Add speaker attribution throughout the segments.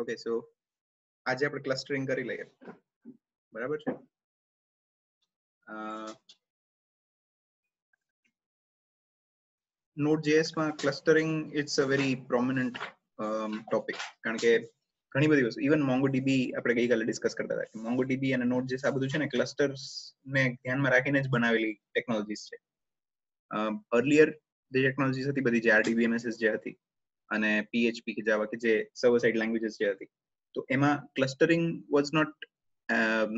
Speaker 1: Okay so આજે આપણે clustering કરી લઈએ. બરાબર છે? Node જેએસમાં clustering it's a very prominent topic કારણ કે ઘણી બધી વસ્તુ ઇવન મોંગોડીબી આપણે ગઈકાલે ડિસ્કસ કરતા હતા કે મોંગોડીબી અને નોટ જેસ આ બધું છે ને ક્લસ્ટર્સ ને ધ્યાનમાં રાખીને જ બનાવેલી ટેકનોલોજીસ છે. અર્લિયર જે ટેકનોલોજીસ હતી, બધી જે આરડીબીએમએસએસ જે હતી અને પીએચપી કે જાવા કે જે સર્વર સાઇડ લેંગ્વેજીસ જે હતી, તો એમાં clustering was not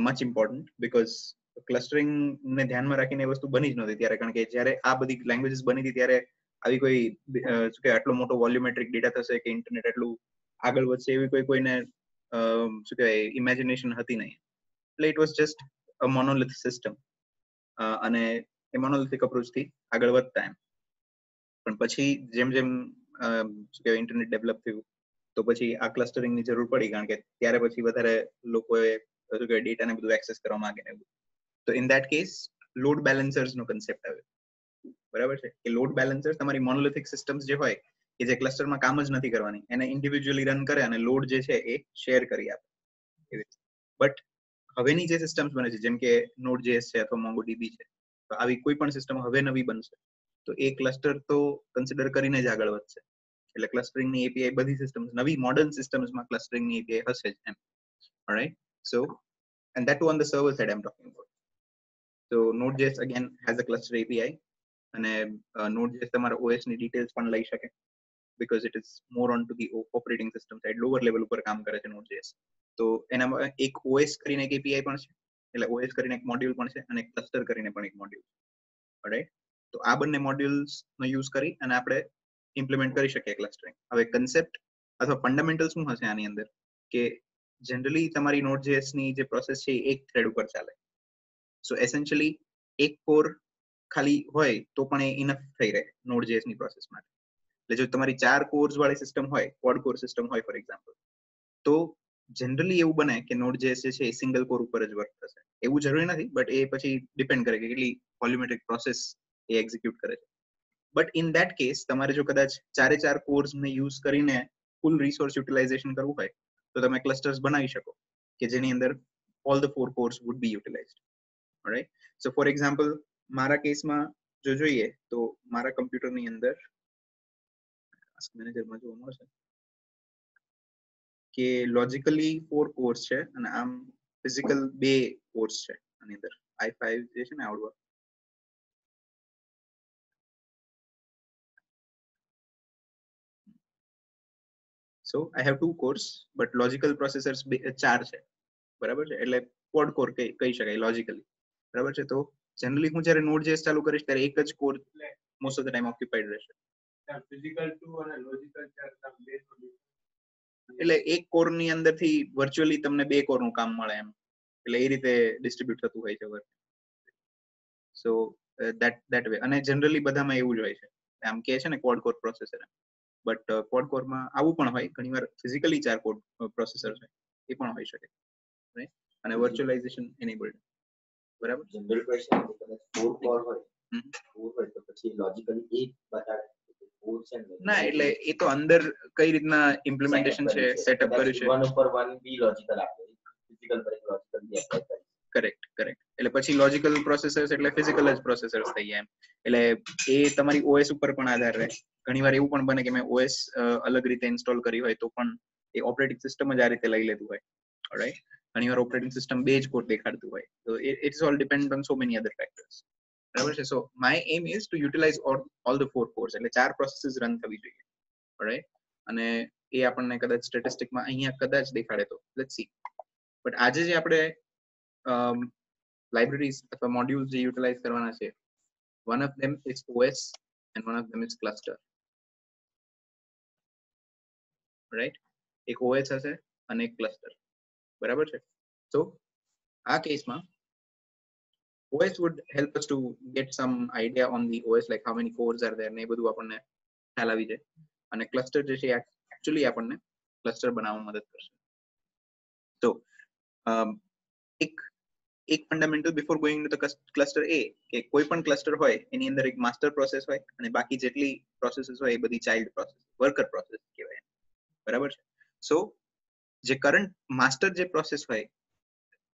Speaker 1: much important because clustering ને ધ્યાનમાં રાખીને એ વસ્તુ બની જ નહોતી ત્યારે. કારણ કે જ્યારે આ બધી લેંગ્વેજીસ બની હતી ત્યારે આવી કોઈ શું કે આટલો મોટો વોલ્યુમેટ્રિક ડેટા થશે કે ઇન્ટરનેટ એટલું આગળ વધશે એવી કોઈ કોઈને શું કહેવાય ઇમેજિનેશન હતી નહીં. એટલે it was just a monolith system અને એ મોનોલિથિક અપ્રોચથી આગળ વધતા એમ. પણ પછી જેમ જેમ શું કહેવાય ઇન્ટરનેટ ડેવલપ થયું, તો પછી આ ક્લસ્ટરિંગની જરૂર પડી કારણ કે ત્યારે પછી વધારે લોકોએ, શું કહેવાય ડેટાને બધું એક્સેસ કરવા માંગે ને તો in that case load balancers no concept આવ્યો. બરાબર છે? કે લોડ બેલેન્સર તમારી મોનોલિથિક સિસ્ટમ્સ જે હોય, કે જે ક્લસ્ટરમાં કામ જ નથી કરવાની, એને ઇન્ડિવિજ્યુઅલી રન કરે અને લોડ જે છે એ શેર કરી આપે. બટ હવેની જે સિસ્ટમ્સ બને છે, જેમ કે નોડ જેએસ છે અથવા મોંગોડીબી છે, તો આવી કોઈ પણ સિસ્ટમ હવે નવી બનશે. તો એ ક્લસ્ટર તો કન્સિડર કરીને જ આગળ વધશે. એટલે ક્લસ્ટરિંગની એપીઆઈ બધી સિસ્ટમ્સ નવી મોડર્ન સિસ્ટમ્સમાં ક્લસ્ટરિંગની એપીઆઈ હશે જ એમ. Right so and that too on the server side I'm talking about. So, Node.js again has a cluster API અને Node.js તમારા OS ની ડિટેલ્સ પણ લઈ શકે because it is more on to the operating system side, lower level ઉપર કામ કરે છે Node.js તો એનામાં એક OS કરીને એક API પણ છે, એટલે OS કરીને એક મોડ્યુલ પણ છે અને એક ક્લસ્ટર કરીને પણ એક મોડ્યુલ રાઈટ તો આ બંને મોડ્યુલ્સ નો યુઝ કરી અને આપણે ઇમ્પ્લિમેન્ટ કરી શકીએ ક્લસ્ટરિંગ હવે કન્સેપ્ટ અથવા ફંડામેન્ટલ શું હશે આની અંદર? કે જનરલી તમારી નોટની જે પ્રોસેસ છે એક થ્રેડ ઉપર ચાલે. સો એસેન્શિયલી એક કોર ખાલી હોય તો પણ એ ઇનફ થઈ રહે નોટની પ્રોસેસ માટે. એટલે જો તમારી ચાર કોર્સ વાળી સિસ્ટમ હોય ક્વોડ કોર સિસ્ટમ હોય ફોર એક્ઝામ્પલ તો જનરલી એવું બને કે નોટ જે છે એ સિંગલ કોર ઉપર જ વર્ક થશે. એવું જરૂરી નથી બટ એ પછી ડિપેન્ડ કરે કે કેટલી વોલ્યુમેટ્રિક પ્રોસેસ એ એક્ઝિક્યુટ કરે છે. બટ ઇન ધેટ કેસ તમારે જો કદાચ ચારે ચાર કોર્સ ને યુઝ કરીને ફૂલ રિસોર્સ યુટિલાઇઝેશન કરવું હોય, તો તમે ક્લસ્ટર્સ બનાવી શકો કે જેની અંદર all the four cores would be utilized right so for example મારા કેસમાં જો જોઈએ, તો મારા કમ્પ્યુટરની અંદર મેનેજરમાં જોવા મળશે કે લોજિકલી ફોર કોર્સ છે અને આમ ફિઝિકલ બે કોર્સ છે આની અંદર. આઈ ફાઈવ જે છે ને આવડવા so I have two cores but logical processors ચાર છે. બરાબર છે? એટલે કોડ કોર કહી શકાય લોજિકલી બરાબર છે? તો જનરલી હું જ્યારે નોડ જેસ ચાલુ કરીશ ત્યારે એક જ core most of the time occupied રહેશે.
Speaker 2: ફિઝિકલ ટુ અને લોજિકલ
Speaker 1: એટલે એક કોરની અંદરથી વર્ચ્યુઅલી તમને બે કોરનું કામ મળે એમ. એટલે એ રીતે ડિસ્ટ્રીબ્યુટ થતું હોય છે work so that that way અને જનરલી બધામાં એવું જ હોય છે. આમ કે છે ને quad core processor but quad કોરમાં આવું પણ હોય ઘણીવાર ફિઝિકલી ચાર કોડ પ્રોસેસર છે એ પણ હોઈ શકે રાઈટ અને વર્ચ્યુઅલાઇઝેશન એનેબલ્ડ બરાબર?
Speaker 3: જનરલ ક્વેશ્ચન ફોર કોર હોય ફોર હોય તો પછી લોજિકલી એક બતાડે ના?
Speaker 1: એટલે એ તો અંદર કઈ રીતના ઇમ્પ્લિમેન્ટેશન છે સેટઅપ કર્યું છે?
Speaker 3: વન ઉપર વન બી લોજિકલ આપે. ફિઝિકલ પર લોજિકલ બી એપ્લાય કરી
Speaker 1: કરેક્ટ કરેક્ટ એટલે પછી લોજિકલ પ્રોસેસર્સ એટલે ફિઝિકલ જ પ્રોસેસર્સ થઈ ગયા એમ. એટલે એ તમારી ઓએસ ઉપર પણ આધાર રહે. ઘણીવાર એવું પણ બને કે મેં ઓએસ અલગ રીતે ઇન્સ્ટોલ કરી હોય તો પણ એ ઓપરેટિંગ સિસ્ટમ જ આ રીતે લઈ લેતું હોય. રાઈટ ઘણીવાર ઓપરેટિંગ સિસ્ટમ બે જ કોડ દેખાડતું હોય. તો it's all depend on so many other factors બરાબર છે? So my aim is to utilize all the four cores એટલે ચાર પ્રોસેસીસ રન થવી જોઈએ. રાઈટ અને એ આપણને કદાચ સ્ટેટિસ્ટિકમાં અહીંયા કદાચ દેખાડે તો. લેટ્સ સી બટ આજે જે આપણે લાઇબ્રેરીઝ અથવા મોડ્યુલ્સ જે યુટિલાઇઝ કરવાના છે one of them is OS and one of them is cluster right એક ઓએસ હશે અને એક ક્લસ્ટર બરાબર છે તો આ કેસમાં OS would help us to get some idea on the OS like how many cores are there ને બધું આપણને ખ્યાલ આવી જાય અને ક્લસ્ટર જે છે એકચ્યુઅલી આપણને ક્લસ્ટર બનાવવામાં મદદ કરશે તો એક એક fundamental before going to the cluster એ કે કોઈ પણ ક્લસ્ટર હોય, એની અંદર એક માસ્ટર પ્રોસેસ હોય, અને બાકી જેટલી પ્રોસેસીસ હોય એ બધી ચાઇલ્ડ પ્રોસેસ વર્કર પ્રોસેસ કહેવાય બરાબર છે? સો જે કરંટ માસ્ટર જે પ્રોસેસ હોય,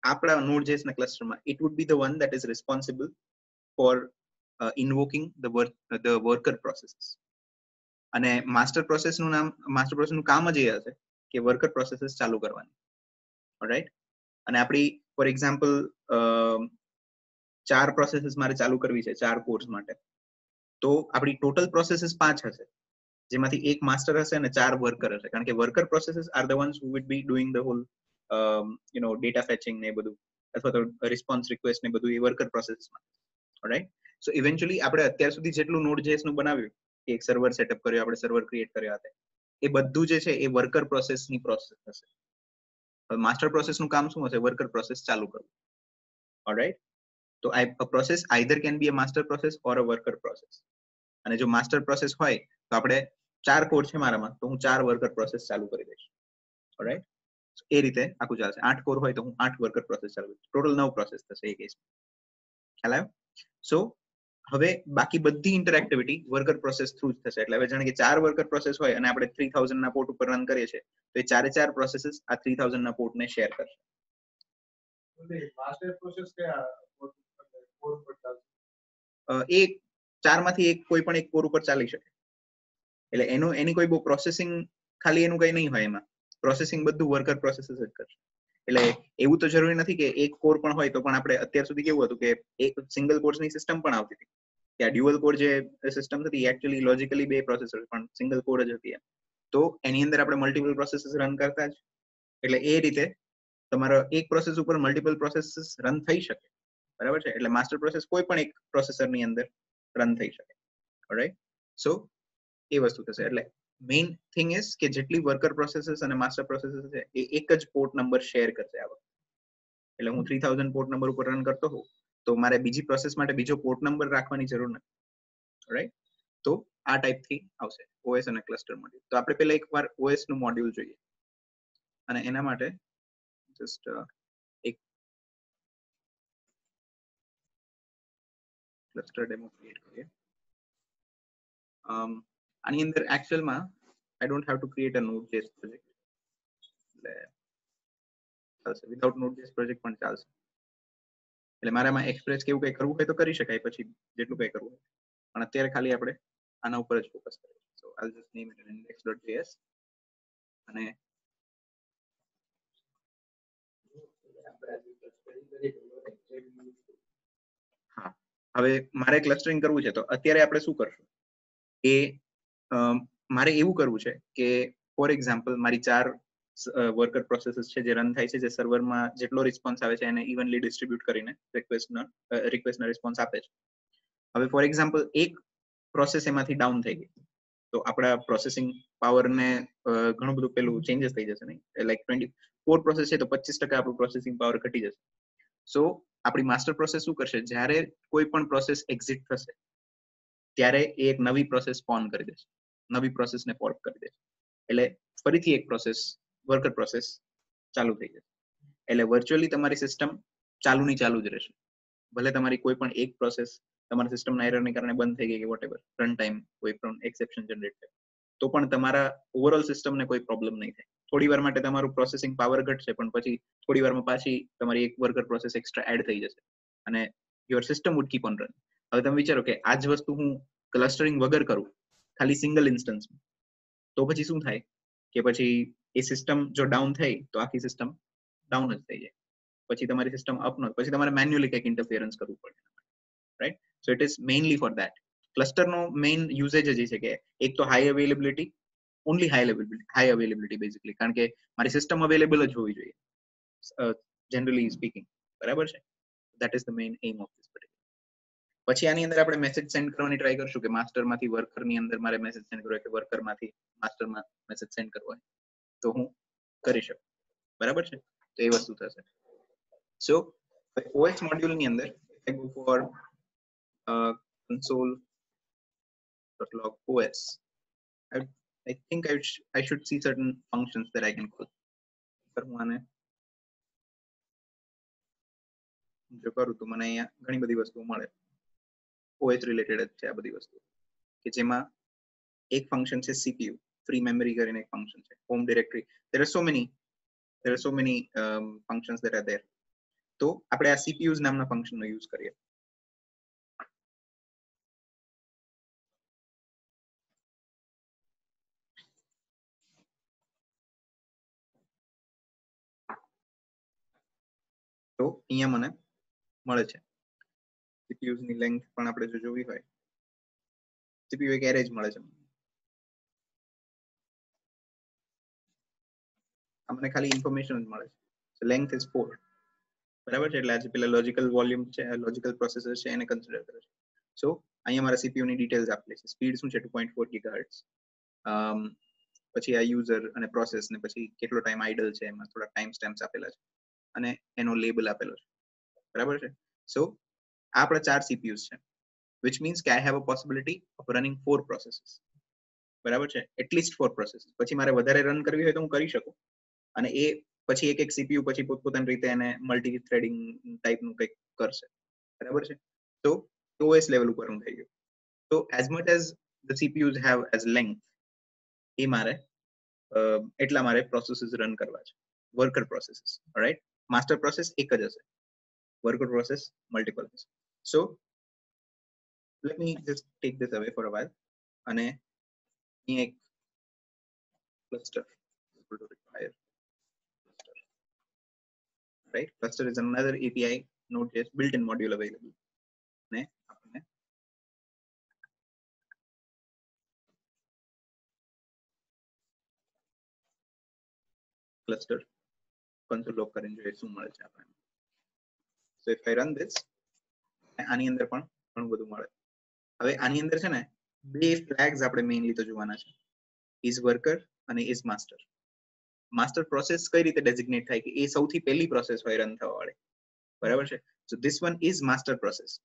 Speaker 1: આપણા નોડ જેસ ના ક્લસ્ટરમાં it would be the one that is responsible for invoking the work the worker processes અને માસ્ટર પ્રોસેસનું નામ માસ્ટર પ્રોસેસનું કામ જ એ હશે કે વર્કર પ્રોસેસીસ ચાલુ કરવાની. રાઈટ અને આપણી ફોર એક્ઝામ્પલ ચાર પ્રોસેસીસ મારે ચાલુ કરવી છે, ચાર કોર્સ માટે. તો આપણી ટોટલ પ્રોસેસીસ પાંચ હશે. જેમાંથી એક માસ્ટર હશે અને ચાર વર્કર હશે. કારણ કે worker processes are the ones who would be doing the whole you know data fetching ને બધું, અથવા તો રિસ્પોન્સ રિક્વેસ્ટ ને બધું એ વર્કર પ્રોસેસીસમાં રાઈટ સો ઇવેન્ચ્યુઅલી આપણે અત્યાર સુધી જેટલું નોડ જેએસનું બનાવ્યું એક સર્વર સેટઅપ કર્યો, આપણે સર્વર ક્રિએટ કર્યા હતા એ બધું જે છે એ વર્કર પ્રોસેસની પ્રોસેસ હશે. હવે માસ્ટર પ્રોસેસનું કામ શું હશે? વર્કર પ્રોસેસ ચાલુ કરવું. ઓલરાઈટ તો આ process either can be a master process or a worker process અને જો માસ્ટર પ્રોસેસ હોય, તો આપણે ચાર કોડ છે મારામાં, તો હું ચાર વર્કર પ્રોસેસ ચાલુ કરી દઈશ. ઓલરાઈટ એ રીતે આખું ચાલશે. આઠ કોર હોય તો હું આઠ વર્કર પ્રોસેસ ચાલુ કરીશ. ટોટલ નવ પ્રોસેસ થશે એ કેસમાં ખ્યાલ આવ્યો? સો હવે બાકી બધી ઇન્ટરેક્ટિવિટી વર્કર પ્રોસેસ થ્રુ જ થશે. એટલે હવે જાણે કે ચાર વર્કર પ્રોસેસ હોય અને આપણે થ્રી થાઉઝન્ડ ના પોર્ટ ઉપર રન કરીએ છીએ તો એ ચારે ચાર પ્રોસેસીસ આ થ્રી થાઉઝન્ડ ના પોર્ટ ને શેર કરશે. એ ચાર ચારમાંથી એક કોઈ પણ એક કોર ઉપર ચાલી શકે. એટલે એનું એની કોઈ બહુ પ્રોસેસિંગ ખાલી એનું કઈ નહીં હોય એમાં. પ્રોસેસિંગ બધું વર્કર પ્રોસેસ જ કરશે. એટલે એવું તો જરૂરી નથી કે એક કોર પણ હોય તો પણ આપણે અત્યાર સુધી કેવું હતું કે એક સિંગલ કોર્સની સિસ્ટમ પણ આવતી હતી. કે આ ડ્યુઅલ કોર જે સિસ્ટમ હતી એકચ્યુઅલી લોજિકલી બે પ્રોસેસર પણ સિંગલ કોર જ હતી તો એની અંદર આપણે મલ્ટિપલ પ્રોસેસીસ રન કરતા જ. એટલે એ રીતે તમારો એક પ્રોસેસ ઉપર મલ્ટિપલ પ્રોસેસીસ રન થઈ શકે. બરાબર છે? એટલે માસ્ટર પ્રોસેસ કોઈ પણ એક પ્રોસેસરની અંદર રન થઈ શકે. રાઈટ સો એ વસ્તુ થશે. એટલે મેઇન થિંગ ઇઝ કે જેટલી વર્કર પ્રોસેસીસ અને માસ્ટર પ્રોસેસીસ છે એ એક જ પોર્ટ નંબર શેર કરશે આ વખતે. એટલે હું થ્રી થાઉઝન્ડ પોર્ટ નંબર ઉપર રન કરતો હોઉં તો મારે બીજી પ્રોસેસ માટે બીજો પોર્ટ નંબર રાખવાની જરૂર નથી. રાઈટ તો આ ટાઈપથી આવશે ઓએસ અને ક્લસ્ટર મોડ્યુલ તો આપણે પહેલા એકવાર ઓએસનું મોડ્યુલ જોઈએ. અને એના માટે જસ્ટ એક ક્લસ્ટર ડેમો ક્રિએટ કરીએ. આની અંદર એકચ્યુઅલમાં I don't have to create a node JS project એટલે ચાલશે. વિધાઉટ નોડ જેસ પ્રોજેક્ટ પણ ચાલશે. એટલે મારામાં એક્સપ્રેસ કેવું કંઈ કરવું હોય તો કરી શકાય, પછી જેટલું કંઈ કરવું હોય. પણ અત્યારે ખાલી આપણે આના ઉપર જ ફોકસ કરીએ so I just name it index.js અને હા. હવે મારે ક્લસ્ટરિંગ કરવું છે તો અત્યારે આપણે શું કરશું? એ મારે એવું કરવું છે કે ફોર એક્ઝામ્પલ મારી ચાર વર્કર પ્રોસેસીસ છે જે રન થાય છે, જે સર્વરમાં જેટલો રિસ્પોન્સ આવે છે એને ઇવનલી ડિસ્ટ્રીબ્યુટ કરીને રિક્વેસ્ટનો રિક્વેસ્ટનો રિસ્પોન્સ આપે છે. હવે ફોર એક્ઝામ્પલ એક પ્રોસેસ એમાંથી ડાઉન થઈ ગઈ. તો આપણા પ્રોસેસિંગ પાવરને ઘણું બધું પેલું ચેન્જીસ થઈ જશે નહીં. લાઈક ટ્વેન્ટી ફોર પ્રોસેસ છે તો પચીસ ટકા આપણું પ્રોસેસિંગ પાવર ઘટી જશે. સો આપણી માસ્ટર પ્રોસેસ શું કરશે? જ્યારે કોઈ પણ પ્રોસેસ એક્ઝિટ થશે, ત્યારે એ એક નવી પ્રોસેસ સ્પોન કરી દેશે. નવી પ્રોસેસને પોર્ટ કરી દે. એટલે ફરીથી એક પ્રોસેસ વર્કર પ્રોસેસ ચાલુ થઈ જશે. એટલે વર્ચ્યુઅલી તમારી સિસ્ટમ ચાલુ ની ચાલુ જ રહેશે. ભલે તમારી કોઈ પણ એક પ્રોસેસ તમારા સિસ્ટમના એરરને કારણે બંધ થઈ ગઈ કે વોટેવર રન ટાઈમ કોઈ પણ એક્સેપ્શન જનરેટ થાય. તો પણ તમારા ઓવરઓલ સિસ્ટમને કોઈ પ્રોબ્લેમ નહીં થાય. થોડી વાર માટે તમારું પ્રોસેસિંગ પાવર ઘટશે, પણ પછી થોડી વારમાં પાછી તમારી એક વર્કર પ્રોસેસ એક્સ્ટ્રા એડ થઈ જશે. અને your system would keep on run હવે તમે વિચારો કે આ જ વસ્તુ હું ક્લસ્ટરિંગ વગર કરું ખાલી સિંગલ ઇન્સ્ટન્સમાં તો પછી શું થાય? કે પછી એ સિસ્ટમ જો ડાઉન થઈ, તો આખી સિસ્ટમ ડાઉન જ થઈ જાય. પછી તમારી સિસ્ટમ અપ નો પછી તમારે મેન્યુઅલી કંઈક ઇન્ટરફિયરન્સ કરવું પડે right so it is mainly for that ક્લસ્ટરનો main usage જ છે કે એક તો high availability only high availability high availability basically કારણ કે મારી સિસ્ટમ અવેલેબલ જ હોવી જોઈએ. જનરલી સ્પીકિંગ બરાબર છે? That is the main aim of this પછી આની અંદર આપણે મેસેજ સેન્ડ કરવાની ટ્રાય કરશું કે માસ્ટરમાંથી વર્કરની અંદર મારે મેસેજ સેન્ડ કરવો કે વર્કરમાંથી માસ્ટરમાં મેસેજ સેન્ડ કરવો તો હું કરી શકું બરાબર છે તો એ વસ્તુ થશે સો ઓએસ મોડ્યુલની અંદર I go for uh, console.log OS. I, I think I, sh I should see certain functions that I. પર હું આને જો કરું તો મને અહીંયા ઘણી બધી વસ્તુઓ મળે OS રિલેટેડ જ છે આ બધી વસ્તુ કે જેમાં એક ફંક્શન છે સીપીયુ ફ્રી મેમરી કરીને એક ફંક્શન છે home directory there are so many there are so many um, functions that are there. તો આપણે આ સીપીયુઝ નામના ફંક્શનનો યુઝ કરીએ. તો અહીંયા મને મળે છે. Cpus ની length પણ આપણે જો જોવી હોય cpu એક એરેજ મળે છે. અમને ખાલી ઇન્ફોર્મેશન જ મળે છે. લેન્થ ઇઝ 4 બરાબર છે? એટલે આજે પેલા લોજિકલ વોલ્યુમ છે લોજિકલ પ્રોસેસર છે, એને કન્સિડર કરે છે. સો અહીંયા મારા સીપીયુ ની ડિટેલ્સ આપેલી છે. સ્પીડ શું છે? 2.4 ગીગાહર્ટ્ઝ પછી આ યુઝર અને પ્રોસેસ ને પછી કેટલો ટાઈમ આઇડલ છે એમાં થોડા ટાઈમ સ્ટેમ્પ્સ આપેલા છે. અને એનો લેબલ આપેલો છે. બરાબર છે? સો આ આપણા ચાર સીપીયુસ છે. Which means કે I have a possibility of running four processes બરાબર છે? એટલીસ્ટ ફોર પ્રોસેસીસ પછી મારે વધારે રન કરવી હોય તો હું કરી શકું. અને એ પછી એક એક સીપીયુ પછી પોતપોતાની રીતે એને મલ્ટી થ્રેડિંગ ટાઈપનું કંઈક કરશે. બરાબર છે? તો ઓએસ લેવલ ઉપર હું થઈ ગયું. તો as much as the CPUs have as length એ મારે એટલા મારે પ્રોસેસીસ રન કરવા છે. Worker processes right master process એક જ હશે. વર્કર પ્રોસેસ મલ્ટિપલ હશે. સો let me just take this away for a while અને અહીં એક cluster equal to require cluster right cluster is another api node.js built-in module available ને આપણને cluster console log કરીને જોઈએ શું મળે છે આપણને so if i run this આની અંદર પણ ઘણું બધું મળે. હવે આની અંદર છે ને, બે ફ્લેગ્સ આપણે મેઇનલી તો જોવાના છે. ઇઝ વર્કર અને ઇઝ માસ્ટર માસ્ટર પ્રોસેસ કઈ રીતે ડેઝિગ્નેટ થાય કે એ સૌથી પહેલી પ્રોસેસ હોય રન થવા વાળી બરાબર છે? So this one is master process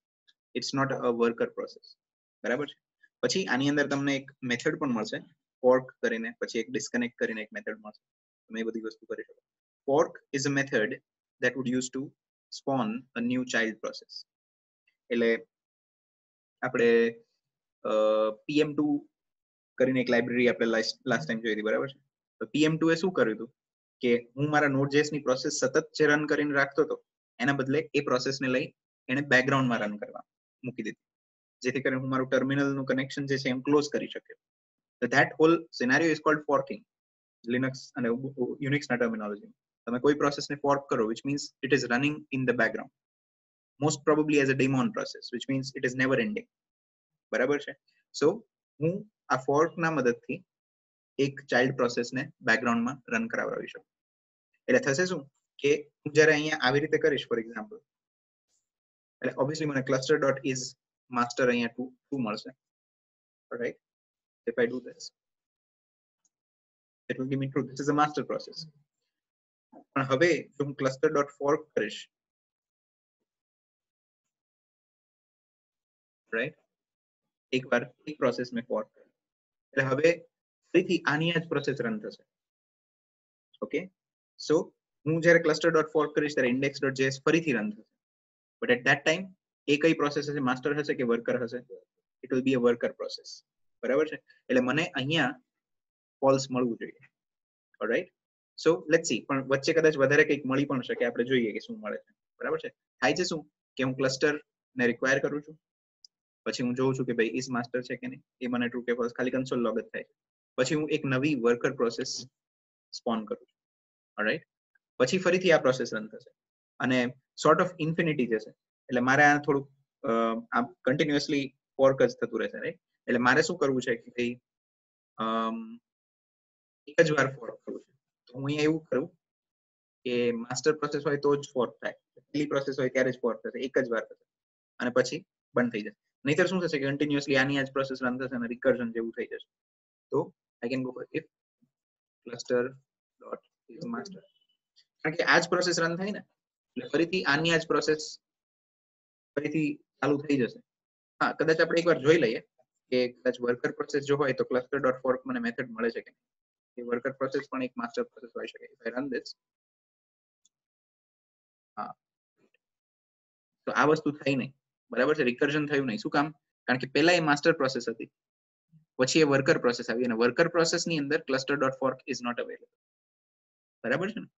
Speaker 1: it's not a worker process બરાબર છે? પછી આની અંદર તમને એક મેથડ પણ મળશે. ફોર્ક કરીને, પછી એક ડિસ્કનેક્ટ કરીને એક મેથડ મળશે. તમે એ બધી વસ્તુ કરી શકો. Fork is a method that would use to spawn a new child process. એટલે આપણે પીએમ ટુ કરીને એક લાઇબ્રેરી આપણે લાસ્ટ ટાઈમ જોઈ હતી, બરાબર છે? તો પીએમ ટુ એ શું કર્યું હતું? કે હું મારા નોટની પ્રોસેસ સતત જે રન કરીને રાખતો હતો, એના બદલે એ પ્રોસેસને લઈ એને બેકગ્રાઉન્ડમાં રન કરવા મૂકી દીધી. જેથી કરીને હું મારું ટર્મિનલનું કનેક્શન જે છે એમ ક્લોઝ કરી શક્યો. તો that whole scenario is called forking Linux અને યુનિક્સના ટર્મિનોલોજી તમે કોઈ પ્રોસેસને ફોર્ક કરો which means it is running in the background most probably as a daemon process which means it is never ending બરાબર છે? સો હું આ ફોર્કના મદદથી એક ચાઇલ્ડ પ્રોસેસને બેકગ્રાઉન્ડમાં રન કરાવડાવી શકું. એટલે થશે શું? કે હું જ્યારે અહીંયા આવી રીતે કરીશ ફોર એક્ઝામ્પલ એટલે ઓબ્વિયસલી મને ક્લસ્ટર ડોટ ઇઝ માસ્ટર અહીંયા ટુ ટુ મળશે. Right if I do this, it will give me true. This is a master process. પણ હવે જો હું ક્લસ્ટર ડોટ ફોર્ક કરીશ right? એકવાર એક પ્રોસેસ મેં ફોર્ક કરી એટલે હવે ફરીથી આની જ પ્રોસેસ રન થશે. ઓકે સો હું જ્યારે ક્લસ્ટર ડોટ ફોર્ક કરીશ ત્યારે ઇન્ડેક્સ ડોટ જેએસ ફરીથી રન થશે. બટ એટ ધેટ ટાઈમ એ કઈ પ્રોસેસ હશે? માસ્ટર હશે કે વર્કર હશે? It will be a worker process બરાબર છે? એટલે મને અહીંયા ફોલ્સ મળવું જોઈએ. ઓલરાઈટ સો લેટ સી પણ વચ્ચે કદાચ વધારે કંઈક મળી પણ શકે. આપણે જોઈએ કે શું મળે છે. બરાબર છે? થાય છે શું? કે હું ક્લસ્ટર ને રિક્વાયર કરું છું? પછી હું જોઉં છું કે ભાઈ ઇઝ માસ્ટર છે કે નહીં, એ મને ટ્રુ કે ફોલ્સ ખાલી કન્સોલ લોગ જ થાય પછી હું એક નવી વર્કર પ્રોસેસ સ્પોન કરું છું. રાઈટ પછી ફરીથી આ પ્રોસેસ રન થશે. અને સોર્ટ ઓફ ઇન્ફિનિટી જશે એટલે મારે આ થોડુંક આ કન્ટિન્યુઅસલી ફોર્ક જ થતું રહેશે રાઈટ એટલે મારે શું કરવું છે કે ભાઈ એક જ વાર ફોર્ક કરવું છે. તો હું અહીંયા એવું કરું કે માસ્ટર પ્રોસેસ હોય તો જ ફોર્ક થાય. પહેલી પ્રોસેસ હોય ત્યારે જ ફોર્ક થશે, એક જ વાર થશે. અને પછી બંધ થઈ જશે. નહીતર શું થશે કે કન્ટિન્યુઅસલી આની આ જ પ્રોસેસ રન થશે અને રિકર્ઝન જેવું થઈ જશે. તો I can go for if cluster dot is master કારણ કે આ જ પ્રોસેસ રન થાય ને, એટલે ફરીથી આની આ જ પ્રોસેસ ફરીથી ચાલુ થઈ જશે. હા, કદાચ આપણે એકવાર જોઈ લઈએ કે કદાચ વર્કર પ્રોસેસ જો હોય તો ક્લસ્ટર ડોટ ફોર્ક મને મેથડ મળે છે કે નહીં? વર્કર પ્રોસેસ પણ એક માસ્ટર પ્રોસેસ હોઈ શકે. ઇફ આઈ રન ધીસ હા. તો આ વસ્તુ થઈ નહીં. બરાબર છે? રિકર્ઝન થયું નહીં. શું કામ? કારણ કે પહેલા એ માસ્ટર પ્રોસેસ હતી. પછી એ વર્કર પ્રોસેસ આવી અને વર્કર પ્રોસેસની અંદર cluster dot fork is not available બરાબર છે ને?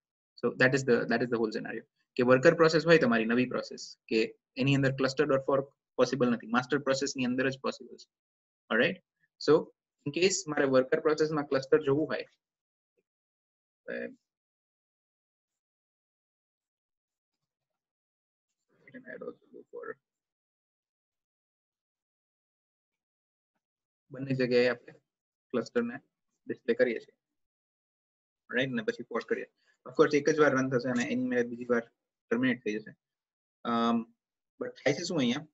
Speaker 1: So that is the that is the whole scenario કે વર્કર પ્રોસેસ હોય તમારી નવી પ્રોસેસ કે એની અંદર ક્લસ્ટર ડોટ ફોર્ક પોસિબલ નથી માસ્ટર પ્રોસેસની અંદર જ પોસિબલ છે. ઓલરાઈટ સો ઇન કેસ મારે વર્કર પ્રોસેસમાં ક્લસ્ટર જોવું હોય can add બંને જગ્યાએ આપણે ક્લસ્ટરને ડિસ્પ્લે કરીએ છીએ. રાઈટ ને પછી પોસ્ટ કરીએ. ઓફકોર્સ એક જ વાર રન થશે અને એની મેળે બીજી વાર ટર્મિનેટ થઈ જશે. બટ થાય છે શું અહીંયા?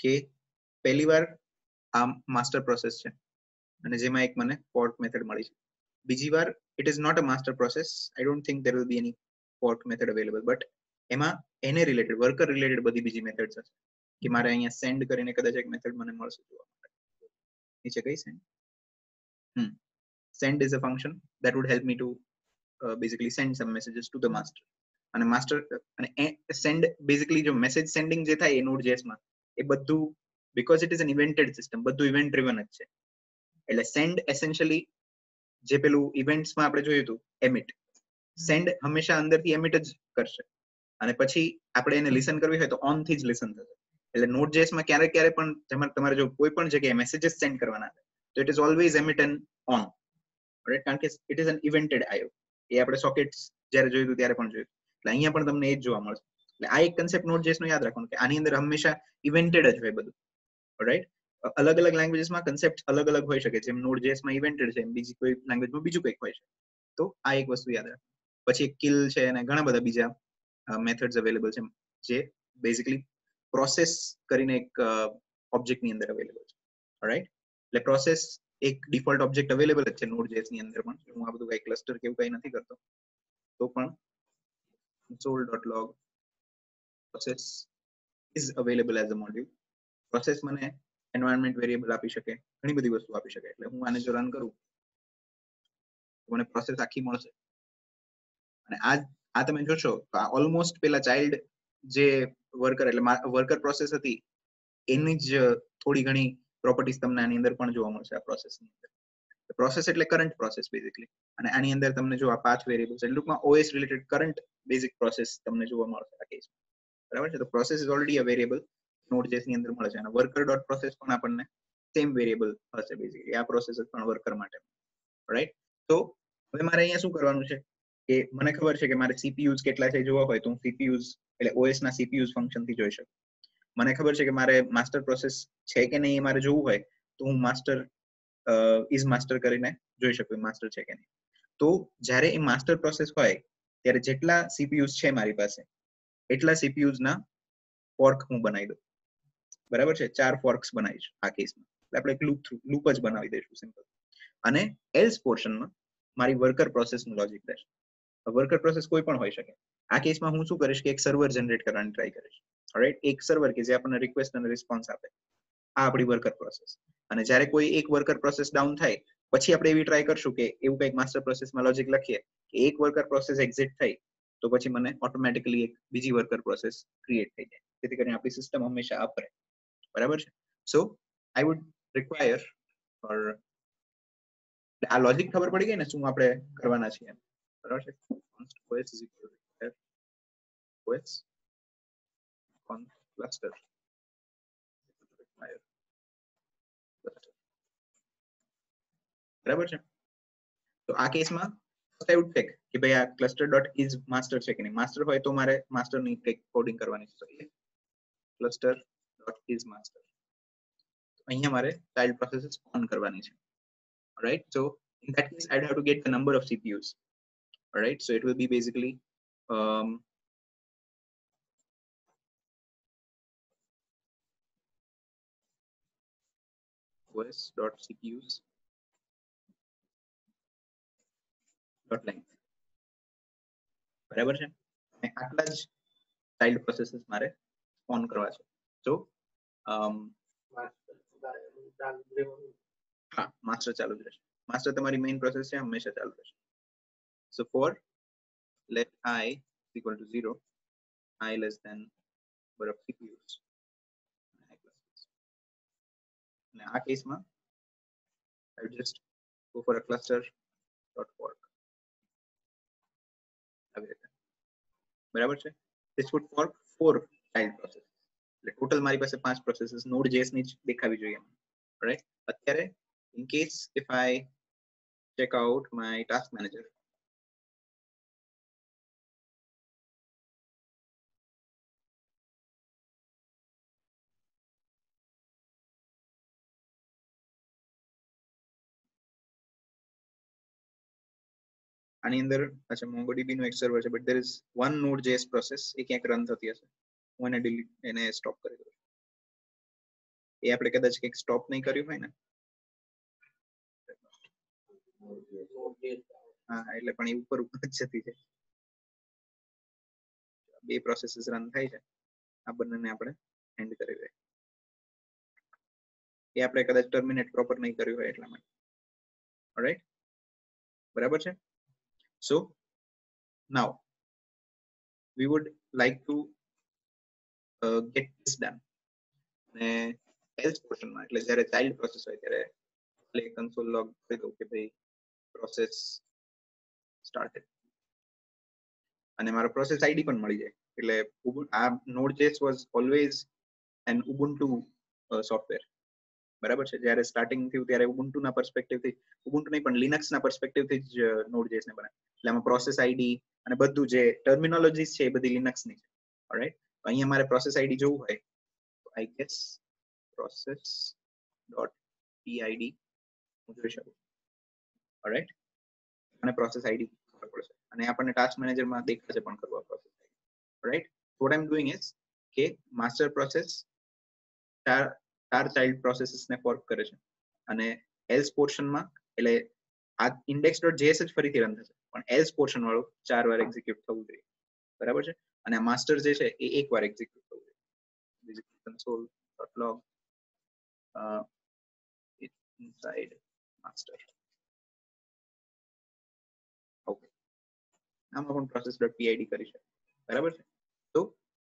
Speaker 1: કે પહેલી વાર આ માસ્ટર પ્રોસેસ છે. અને જેમાં એક મને પોર્ટ મેથડ મળી છે. બીજી વાર it is not a master process I don't think there will be any port method available but એમાં એને રિલેટેડ વર્કર રિલેટેડ બધી બીજી મેથડ્સ હશે. કે મારે અહીંયા સેન્ડ કરીને કદાચ એક મેથડ મને મળશે જોવા નીચે કઈ send hmm send is a function that would help me to uh, basically send some messages to the અને master અને send basically જો message sending જે થાય એ node.js માં એ બધું because it is an evented system બધું event driven જ છે એટલે send essentially જે પેલું events માં આપણે જોયું હતું emit send હંમેશા અંદરથી emit જ કરશે અને પછી આપણે એને લિસન કરવી હોય તો ઓનથી જ લિસન થશે એટલે node.js માં ક્યારે ક્યારે પણ તમારે જો કોઈ પણ જગ્યાએ મેસેजेस સેન્ડ કરવાના તો it is always emit and on right કારણ કે ઇટ ઇઝ એન ઇવેન્ટેડ આયો એ આપણે સોકેટ્સ જ્યારે જોયું હતું ત્યારે પણ જોયું એટલે અહીંયા પણ તમને એ જ જોવા મળશે. એટલે આ એક કન્સેપ્ટ નોટ નો યાદ રાખવાનું કે આની અંદર હંમેશા ઇવેન્ટેડ જ હોય બધું. રાઈટ અલગ અલગ લેંગ્વેજીસમાં કન્સેપ્ટ અલગ અલગ હોઈ શકે જેમ નોટ જેસમાં ઇવેન્ટેડ છે, એમ બીજી કોઈ લેંગ્વેજમાં બીજું કંઈક હોય છે. તો આ એક વસ્તુ યાદ રાખ પછી કિલ છે અને ઘણા બધા બીજા મેથડ્સ અવેલેબલ છે, જે બેઝિકલી પ્રોસેસ કરીને એક ઓબ્જેક્ટની અંદર અવેલેબલ છે. રાઈટ એટલે પ્રોસેસ એક ડિફોલ્ટ ઓબ્જેક્ટ અવેલેબલ જ છે નોડ જેસની અંદર પણ. હું આ બધું કઈ ક્લસ્ટર કેવું કઈ નથી કરતો. તો પણ console.log process is available as a module. Process મને એન્વાયરમેન્ટ વેરિયેબલ આપી શકે, ઘણી બધી વસ્તુ આપી શકે. એટલે હું આને જો રન કરું મને પ્રોસેસ આખી મળશે. અને આ આ તમે જોશો, તો ઓલમોસ્ટ પેલા ચાઇલ્ડ જે વર્કર એટલે વર્કર પ્રોસેસ હતી, એની જ થોડી ઘણી પ્રોપર્ટીઝ તમને આની અંદર પણ જોવા મળશે આ પ્રોસેસની અંદર. પ્રોસેસ એટલે કરંટ પ્રોસેસ બેઝિકલી અને આની અંદર તમને જો આ પાંચ વેરિયેબલ્સ એટલે ટૂંકમાં OS related current basic process તમને જોવા મળશે આ કેસમાં બરાબર છે? તો process is already a variable node જેસની અંદર મળે છે. અને વર્કર ડોટ પ્રોસેસ પણ આપણને સેમ વેરિયેબલ હશે બેઝિકલી આ પ્રોસેસ પણ વર્કર માટે. રાઈટ તો હવે મારે અહીંયા શું કરવાનું છે? કે મને ખબર છે કે મારે સીપીયુઝ કેટલા છે જોવા હોય તો હું સીપીયુઝ એટલે ઓએસ ના સીપીયુઝ ફંક્શનથી જોઈ શકું. મને ખબર છે કે મારે માસ્ટર પ્રોસેસ છે કે નહીં એ મારે જોવું હોય તો હું માસ્ટર ઇઝ માસ્ટર કરીને જોઈ શકું માસ્ટર છે કે નહીં. તો જ્યારે એ માસ્ટર પ્રોસેસ હોય ત્યારે જેટલા સીપીયુઝ છે મારી પાસે, એટલા સીપીયુઝ ના ફોર્ક હું બનાવી દઉં. બરાબર છે? ચાર ફોર્ક્સ બનાવીશ આ કેસમાં. આપણે એક લૂપ થ્રુ લૂપ જ બનાવી દઈશું સિમ્પલ અને એલ્સ પોર્શનમાં મારી વર્કર પ્રોસેસનું લોજિક રહેશે. વર્કર પ્રોસેસ કોઈ પણ હોઈ શકે. આ કેસમાં હું શું કરીશ કે એક સર્વર જનરેટ કરવાની ટ્રાય કરીશ. રાઈટ એક સર્વર કે જે આપણને રિક્વેસ્ટ અને રિસ્પોન્સ આપે. આ આપણી વર્કર પ્રોસેસ અને જ્યારે કોઈ એક વર્કર પ્રોસેસ ડાઉન થાય, પછી આપણે એવી ટ્રાય કરશું કે એવું કંઈક માસ્ટર પ્રોસેસમાં લોજિક લખીએ કે એક વર્કર પ્રોસેસ એક્ઝિટ થઈ, તો પછી મને ઓટોમેટિકલી એક બીજી વર્કર પ્રોસેસ ક્રિએટ થઈ જાય. જેથી કરીને આપણી સિસ્ટમ હંમેશા અપ રહે. બરાબર છે? સો આઈ વુડ રિક્વાયર ઓર આ લોજિક ખબર પડી ગઈ ને શું આપણે કરવાના છીએ? બરાબર const quest is equal to OS on cluster require cluster તો આ કેસમાં ફર્સ્ટ આઈ વુડ ચેક કે ભાઈ આ ક્લસ્ટર ડોટ ઇઝ માસ્ટર છે કે નહીં? માસ્ટર હોય તો મારે માસ્ટરની કંઈક કોડિંગ કરવાની છે. ક્લસ્ટર ડોટ ઇઝ માસ્ટર અહીંયા મારે ચાઇલ્ડ પ્રોસેસીસ ઓન કરવાની છે. Right so in that case i'd have to get the number of cpus all right? So it will be basically um, os dot cpus dot length બરાબર છે? અને આટલા જ child processes મારે on કરવા છે. So um, હા master ચાલુ જ રહેશે. માસ્ટર તમારી મેઇન પ્રોસેસ છે હંમેશા ચાલુ રહેશે. so for let i equal to 0 i less than number of cpus અને આ કેસમાં i would just go for a cluster dot fork આવી રીતે બરાબર છે this would fork four child processes એટલે ટોટલ મારી પાસે પાંચ પ્રોસેસીસ નોડ જેએસ ની જ દેખાવી જોઈએ રાઈટ અત્યારે in case if i check out my task manager આની અંદર અચ્છા MongoDB નું એક સર્વર છે, but there is one node.js process એ ક્યાંક રન થતી હશે. હું એને ડિલીટ એને સ્ટોપ કરી દઉં એ આપણે કદાચ કંઈક સ્ટોપ નહીં કર્યું હોય ને? હા, એટલે પણ એ ઉપર ઉપર જ જતી છે બે પ્રોસેસીસ રન થાય છે. આ બંનેને આપણે એન્ડ કરી દઈએ. એ આપણે કદાચ ટર્મિનેટ પ્રોપર નહીં કર્યું હોય એટલા માટે. રાઈટ બરાબર છે? So now we would like to uh, get this done અને else portion માં એટલે જ્યારે child process હોય ત્યારે એટલે console log કરી દઉં કે ભાઈ process started અને મારો process id પણ મળી જાય એટલે Ubuntu- આ node.js was always an ubuntu uh, software બરાબર છે? જ્યારે સ્ટાર્ટિંગ થયું ત્યારે ubuntu ના perspective થી, ubuntu નહીં, પણ linux ના પર્સપેક્ટિવથી જ node.js ને બનાવ્યું. એટલે આમાં પ્રોસેસ આઈડી અને બધું જે ટર્મિનોલોજીસ છે એ બધી લિનક્સની છે ઓલરાઈટ અહીંયા મારે પ્રોસેસ આઈડી જોવું હોય I guess process dot PID હું જોઈ શકું ઓલરાઈટ અને પ્રોસેસ આઈડી ખબર પડશે. અને આપણને ટાસ્ક મેનેજરમાં દેખાશે પણ કરવા process right what I am doing is કે માસ્ટર પ્રોસેસ ચાર ચાઇલ્ડ પ્રોસેસીસ ને ફોર્ક કરે છે. અને એલ્સ પોર્શનમાં એટલે આ ઇન્ડેક્સ ડોટ જેએસ જ ફરીથી રન થશે. પણ એલ્સ પોર્શન વાળું ચાર વાર એક્ઝિક્યુટ થવું જોઈએ. બરાબર છે? અને માસ્ટર જે છે, એ એક વાર એક્ઝિક્યુટ થવું જોઈએ. Console dot log inside master okay આમાં પણ પ્રોસેસ ડોટ પીઆઈડી કરી છે બરાબર છે? તો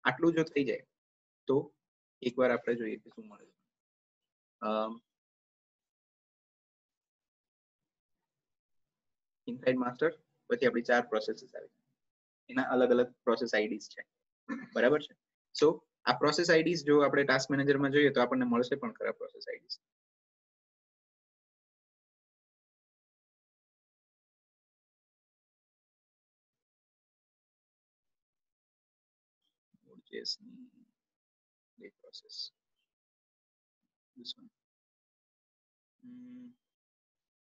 Speaker 1: આટલું જો થઈ જાય, તો એકવાર આપણે જોઈએ કે શું મળે છે. અમ, ઇનસાઇડ માસ્ટર પછી આપણી ચાર પ્રોસેસીસ આવે. એના અલગ અલગ પ્રોસેસ આઈડીસ છે. બરાબર છે? સો આ પ્રોસેસ આઈડીસ જો આપણે ટાસ્ક મેનેજરમાં જોઈએ તો આપણને મળશે પણ ખરા પ્રોસેસ Node.js ની પ્રોસેસ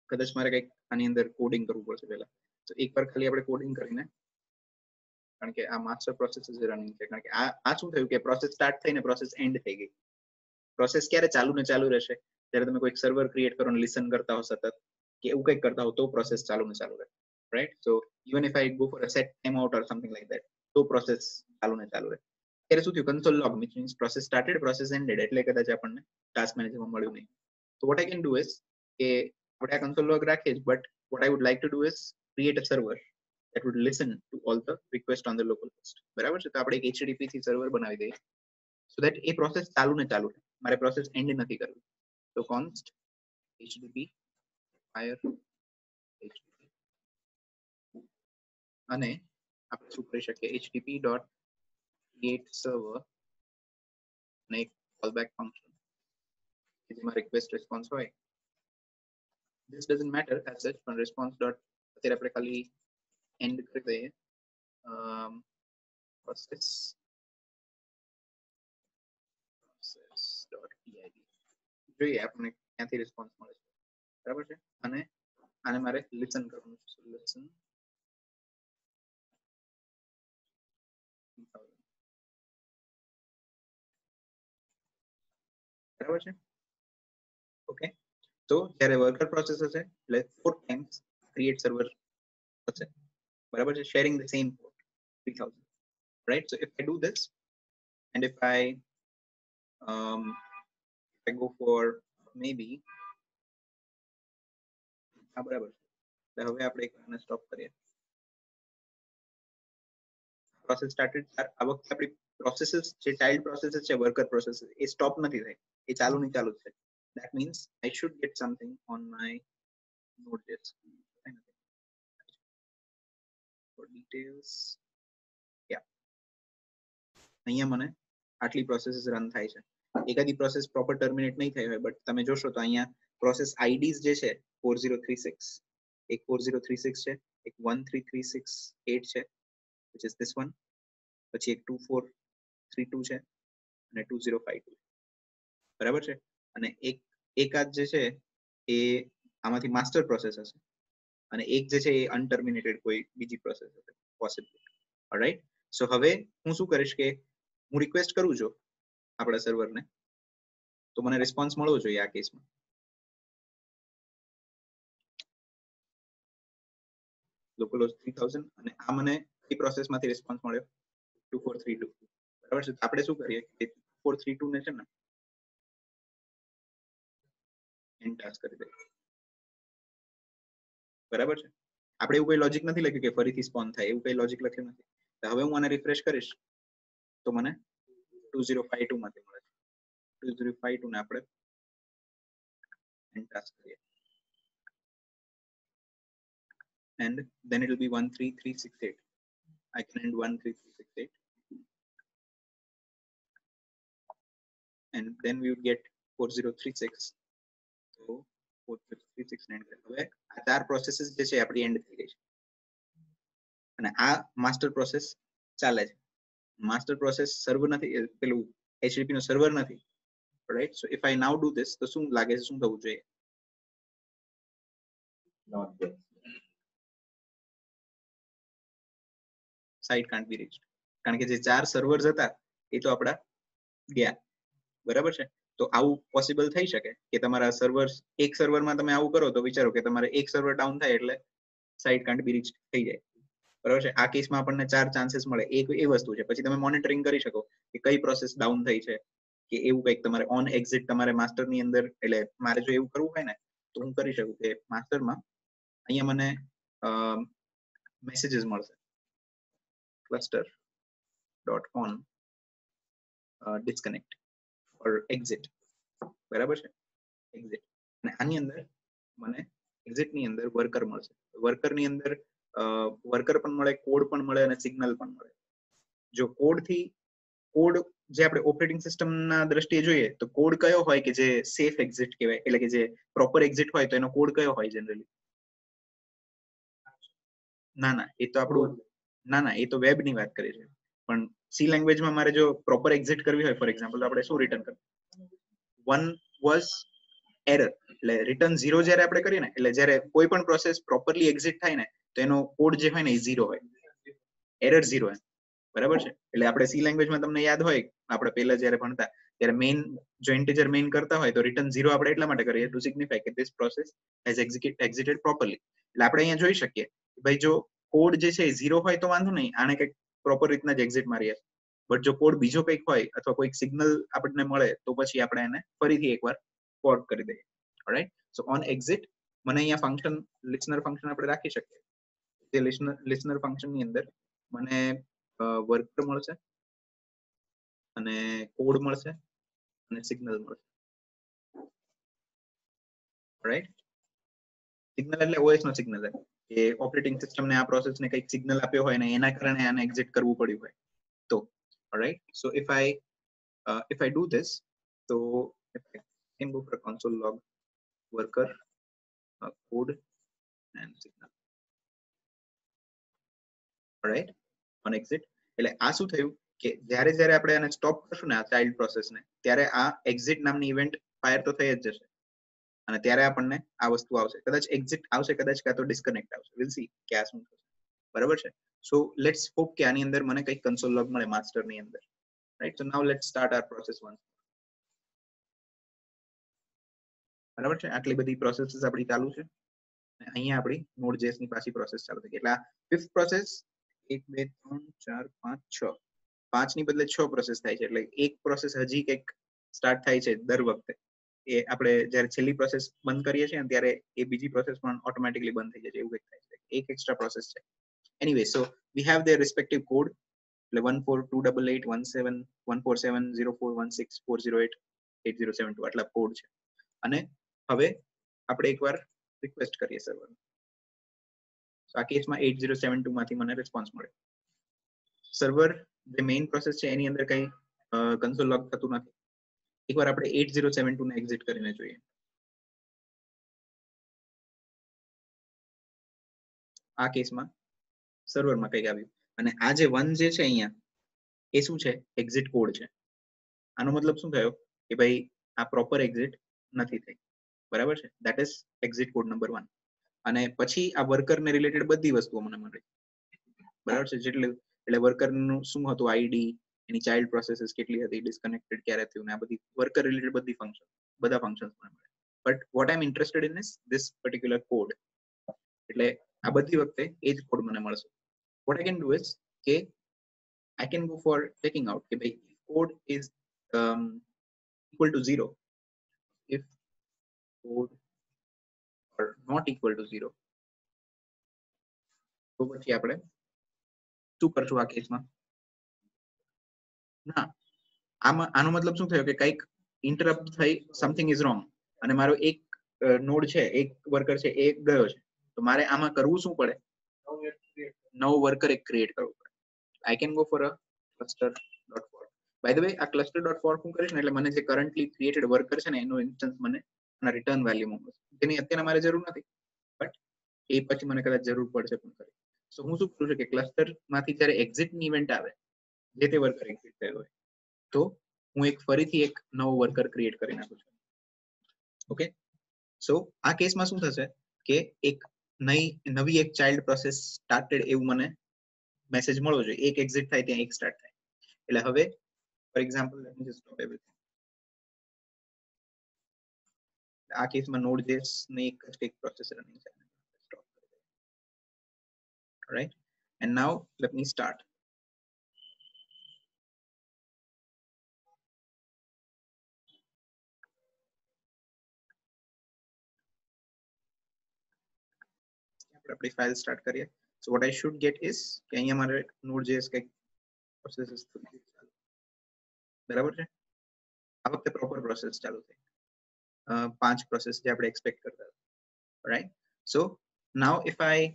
Speaker 1: કદાચ મારે કંઈક આની અંદર કોડિંગ કરવું પડશે પહેલા. તો એકવાર ખાલી આપણે કોડિંગ કરીને, કારણ કે આ માસ્ટર પ્રોસેસ જ રનિંગ છે. કારણ કે આ આ શું થયું કે પ્રોસેસ સ્ટાર્ટ થઈને પ્રોસેસ એન્ડ થઈ ગઈ. પ્રોસેસ ક્યારે ચાલુ ને ચાલુ રહેશે? જ્યારે તમે કોઈક સર્વર ક્રિએટ કરો ને લિસન કરતા હો સતત, કે એવું કંઈક કરતા હો તો પ્રોસેસ ચાલુ ને ચાલુ રહે. So even if I go for a set time out or something like that તો પ્રોસેસ ચાલુ ને ચાલુ રહે. ત્યારે શું થયું console log which process started process ended એટલે કદાચ આપણને ટાસ્ક મેનેજરમાં મળ્યું નહીં તો what i can do is કે આપણે આ console log રાખીએ but what i would like to do is create a server that would listen to all the request on the local host બરાબર છે તો આપણે એક http થી સર્વર બનાવી દઈએ so that એ પ્રોસેસ ચાલુ ને ચાલુ રહે મારે પ્રોસેસ એન્ડ નથી કરવી તો http fire http અને આપણે શું કરી શકીએ http dot create server અને એક callback function કે જેમાં request response હોય this doesn't matter as such પણ response dot અત્યારે આપણે ખાલી end કરી દઈએ um, process process dot pid જોઈએ આપણને ક્યાંથી રિસ્પોન્સ મળે છે બરાબર છે અને આને મારે લિસન કરવાનું છે લિસન બરાબર છે? ઓકે તો જ્યારે વર્કર પ્રોસેસ હશે, એટલે ફોર ટાઈમ્સ ક્રિએટ સર્વર થશે બરાબર છે? Sharing the same port 3000 right? So if i do this, and if i um if i go for maybe, હા, બરાબર છે. એટલે હવે આપણે એક આને સ્ટોપ કરીએ. પ્રોસેસ સ્ટાર્ટેડ આ વખતે આપણી પ્રોસેસીસ જે ચાઇલ્ડ પ્રોસેસીસ છે વર્કર પ્રોસેસીસ એ સ્ટોપ નથી થઈ. એ ચાલુ ની ચાલુ છે. That means I should get something on my for d details યા અહીંયા મને આટલી પ્રોસેસીસ રન થાય છે. એકાદી પ્રોસેસ પ્રોપર ટર્મિનેટ નહીં થઈ હોય બટ તમે જોશો તો અહીંયા પ્રોસેસ આઈડીઝ જે છે ફોર ઝીરો થ્રી સિક્સ એક ફોર ઝીરો થ્રી સિક્સ છે, એક one three three six eight છે વિચ ઇઝ ધીસ વન પછી એક ટુ ફોર થ્રી ટુ છે અને ટુ ઝીરો ફાઈવ ટુ બરાબર છે? અને એક એકાદ જે છે એ આમાંથી માસ્ટર પ્રોસેસ હશે અને એક જે છે એ અનટર્મિનેટેડ કોઈ બીજી પ્રોસેસ હશે પોસિબલ રાઈટ સો હવે હું શું કરીશ કે હું રિક્વેસ્ટ કરું છું આપણા સર્વરને તો મને રિસ્પોન્સ મળવો જોઈએ આ કેસમાં લોકલ થ્રી થાઉઝન્ડ અને આ મને કઈ પ્રોસેસમાંથી રિસ્પોન્સ મળ્યો. ટુ ફોર થ્રી ટુ બરાબર છે? આપણે શું કરીએ? ફોર થ્રી ટુ ને છે ને એન્ડ ટાસ્ક કરી દઈએ. બરાબર છે? આપણે એવું કોઈ લોજિક નથી લખ્યું કે ફરીથી સ્પોન થાય, એવું કઈ લોજિક લખ્યું નથી. તો હવે હું આને રિફ્રેશ કરીશ, તો મને ટુ ઝીરો ફાઈવ ટુ માંથી મળે છે. ટુ ઝીરો ફાઈવ ટુ ને આપણે એન્ડ ટાસ્ક કરીએ. And then it will be 13368. I can end 13368. And then we would get 4036. So 4036 હવે આ ચાર પ્રોસેસીસ જે છે આપણી એન્ડ થઈ ગઈ છે. અને આ માસ્ટર પ્રોસેસ ચાલે છે. માસ્ટર પ્રોસેસ સર્વર નથી પેલું એચડીપી નો સર્વર નથી. Right so if I now do this તો શું લાગે છે શું થવું જોઈએ?
Speaker 3: Not there.
Speaker 1: Site can't be reached કારણ કે જે ચાર સર્વર્સ હતા એ તો આપડા ગયા. બરાબર છે? તો આવું પોસિબલ થઈ શકે કે તમારા સર્વર એક સર્વરમાં તમે આવું કરો તો વિચારો કે તમારે એક સર્વર ડાઉન થાય એટલે સાઇટ કાન્ટ બી રીચ થઈ જાય. બરાબર છે? આ કેસમાં આપણને ચાર ચાન્સીસ મળે. એક એ વસ્તુ છે. પછી તમે મોનિટરિંગ કરી શકો કે કઈ પ્રોસેસ ડાઉન થઈ છે કે એવું કંઈક તમારે ઓન એક્ઝિટ તમારે માસ્ટરની અંદર એટલે મારે જો એવું કરવું હોય ને તો હું કરી શકું કે માસ્ટરમાં અહીંયા મને મેસેજીસ મળશે. Cluster dot on uh, disconnect exit બરાબર છે? એક્ઝિટ અને આની અંદર મને એક્ઝિટની અંદર વર્કર મળશે. વર્કરની અંદર વર્કર પણ મળે કોડ પણ મળે અને સિગ્નલ પણ મળે. જો કોડથી કોડ જે આપણે ઓપરેટિંગ સિસ્ટમ ના દ્રષ્ટિએ જોઈએ તો કોડ કયો હોય કે જે સેફ એક્ઝિટ કહેવાય? એટલે કે જે પ્રોપર એક્ઝિટ હોય તો એનો કોડ કયો હોય જનરલી ના ના એ તો આપણું ના ના એ તો વેબની વાત કરી છે પણ સી લેંગ્વેજમાં મારે જો પ્રોપર એક્ઝિટ કરવી હોય ફોર એક્ઝામ્પલ આપણે શું રિટર્ન કરવું? વન વોઝ એરર એટલે રિટર્ન ઝીરો જ્યારે આપણે કરીએ ને, એટલે જ્યારે કોઈ પણ પ્રોસેસ પ્રોપરલી એક્ઝિટ થાય ને, તો એનો કોડ જે હોય ને એ ઝીરો હોય. એરર ઝીરો હોય બરાબર છે? એટલે આપણે સી લેંગ્વેજમાં તમને યાદ હોય, આપણે પહેલા જ્યારે ભણતા, ત્યારે મેઇન જો ઇન્ટીજર મેઇન કરતા હોય, તો રિટર્ન ઝીરો આપણે એટલા માટે કરીએ ટુ સિગ્નિફાય કે this process has execute properly એટલે આપણે અહીંયા જોઈ શકીએ ભાઈ જો કોડ જે છે એ ઝીરો હોય તો વાંધો નહીં, આને કંઈક પ્રોપર રીતના જ એક્ઝિટ મારીએ. બટ જો કોડ બીજો કંઈક હોય અથવા કોઈક સિગ્નલ આપણને મળે, તો પછી આપણે એને ફરીથી એકવાર પોર્ટ કરી દઈએ. રાઈટ સો ઓન એક્ઝિટ મને અહીંયા ફંક્શન લિસનર ફંક્શન આપણે રાખી શકીએ. તે લિસનર લિસનર ફંક્શનની અંદર મને વર્કર મળશે, અને કોડ મળશે, અને સિગ્નલ મળશે. રાઈટ સિગ્નલ એટલે ઓએસ નો સિગ્નલ છે કે ઓપરેટિંગ સિસ્ટમ ને આ પ્રોસેસ ને કંઈક સિગ્નલ આપ્યો હોય ને એના કારણે આને એક્ઝિટ કરવું પડ્યું હોય. તો right so if I if I do this તો if I can go for console log worker uh, code and signal. Right on એટલે આ શું થયું? કે જ્યારે જ્યારે આપણે આને સ્ટોપ કરશું ને આ ચાઇલ્ડ પ્રોસેસ ને ત્યારે આ એક્ઝિટ નામની ઇવેન્ટ ફાયર તો થઈ જ જશે. અને ત્યારે આપણને આ વસ્તુ આવશે. કદાચ એક્ઝિટ આવશે, કદાચ કાં તો ડિસ્કનેક્ટ આવશે. વિલ સી કે આ શું થશે. બરાબર છે? સો લેટ્સ હોપ કે આની અંદર મને કંઈક કન્સોલ લોગ મળે માસ્ટરની અંદર right so now let's start our process once બરાબર છે? આટલી બધી પ્રોસેસીસ આપણી ચાલુ છે. અને અહીંયા આપણી નોડ જેસની પાછી પ્રોસેસ ચાલુ થઈ એટલે આ ફિફ્થ પ્રોસેસ એક, બે, ત્રણ, ચાર, પાંચ, છ. પાંચની બદલે છ પ્રોસેસ થાય છે. એટલે એક પ્રોસેસ હજી કંઈક સ્ટાર્ટ થાય છે દર વખતે. એ આપણે જ્યારે છેલ્લી પ્રોસેસ બંધ કરીએ છીએ ત્યારે એ બીજી પ્રોસેસ પણ ઓટોમેટિકલી બંધ થઈ છે, એવું કંઈક થાય છે. એક એક્સ્ટ્રા પ્રોસેસ છે. Anyway so we have there respective code એટલે one four two double eight one seven one four seven zero four one six four zero eight eight zero seven two આટલા કોડ છે. અને હવે આપણે એકવાર request કરીએ server સો આ કેસમાં એટ ઝીરો સેવન ટુ માંથી મને રિસ્પોન્સ મળે સર્વર જે મેઇન પ્રોસેસ છે, એની અંદર કંઈ કન્સોલ લોગ થતું નથી. એકવાર આપણે એટ ઝીરો સેવન ટુ ને એક્ઝિટ કરીને જોઈએ. આ કેસમાં સર્વરમાં કંઈક આવ્યું. અને આ જે વન જે છે અહીંયા, એ શું છે? એક્ઝિટ કોડ છે. આનો મતલબ શું થયો? કે ભાઈ, આ પ્રોપર એક્ઝિટ નથી થઈ. બરાબર છે? That is exit code number one અને પછી આ વર્કર ને રિલેટેડ બધી વસ્તુઓ મને મળી. બરાબર છે? એટલે એટલે વર્કરનું શું હતું? આઈડી એની ચાઇલ્ડ પ્રોસેસીસ કેટલી હતી ડિસ્કનેક્ટેડ ક્યારે થયું ને આ બધી વર્કર રિલેટેડ બધી ફંક્શન બધા ફંક્શન્સ મને મળે but what I am interested in is this particular code એટલે આ બધી વખતે એ જ કોડ મને મળશે. What I can do is કે I can go for checking out કે ભાઈ code is equal to zero. If code are not equal to zero, તો પછી આપણે શું કરશું આ કેસમાં ના. આમાં, આનો મતલબ શું થયો કે કંઈક ઇન્ટરપ્ટ થઈ સમથિંગ ઇઝ રોંગ અને મારો એક નોડ છે, એક વર્કર છે, એ ગયો છે. તો મારે આમાં કરવું શું પડે. નવો વર્કર એક ક્રિએટ કરવો પડે. I can go for a cluster dot fork by the way આ ક્લસ્ટર ડોટ ફોર હું કરીશ ને, એટલે મને જે કરન્ટલી ક્રિએટેડ વર્કર છે ને, એનો ઇન્સ્ટન્સ મને આના રિટર્ન વેલ્યુ મોકલશે જેની અત્યારે મારે જરૂર નથી બટ એ પછી મને કદાચ જરૂર પડશે પણ કરી સો હું શું કરું છું કે ક્લસ્ટરમાંથી જ્યારે એક્ઝિટ ઇવેન્ટ આવે જે તે વર્કર એક્ઝિટ થયો હોય. તો હું એક ફરીથી એક નવો વર્કર ક્રિએટ કરી નાખું છું. ઓકે સો આ કેસમાં શું થશે? કે એક નઈ, નવી એક ચાઇલ્ડ પ્રોસેસ સ્ટાર્ટેડ એવું મને મેસેજ મળવો જોઈએ. એક એક્ઝિટ થાય, ત્યાં એક સ્ટાર્ટ થાય. એટલે હવે for example let me just everything આ કેસમાં નોડ જેસની એક સ્ટેક પ્રોસેસ રનિંગ છે right and now let me start આપણે આપણી ફાઇલ સ્ટાર્ટ કરીએ. So what I should get is કે અહીંયા મારે નોડ જેએસ કંઈક પ્રોસેસ બરાબર છે? આ વખતે પ્રોપર પ્રોસેસ ચાલુ થઈ. પાંચ પ્રોસેસ જે આપણે એક્સપેક્ટ કરતા હતા. Right so now if I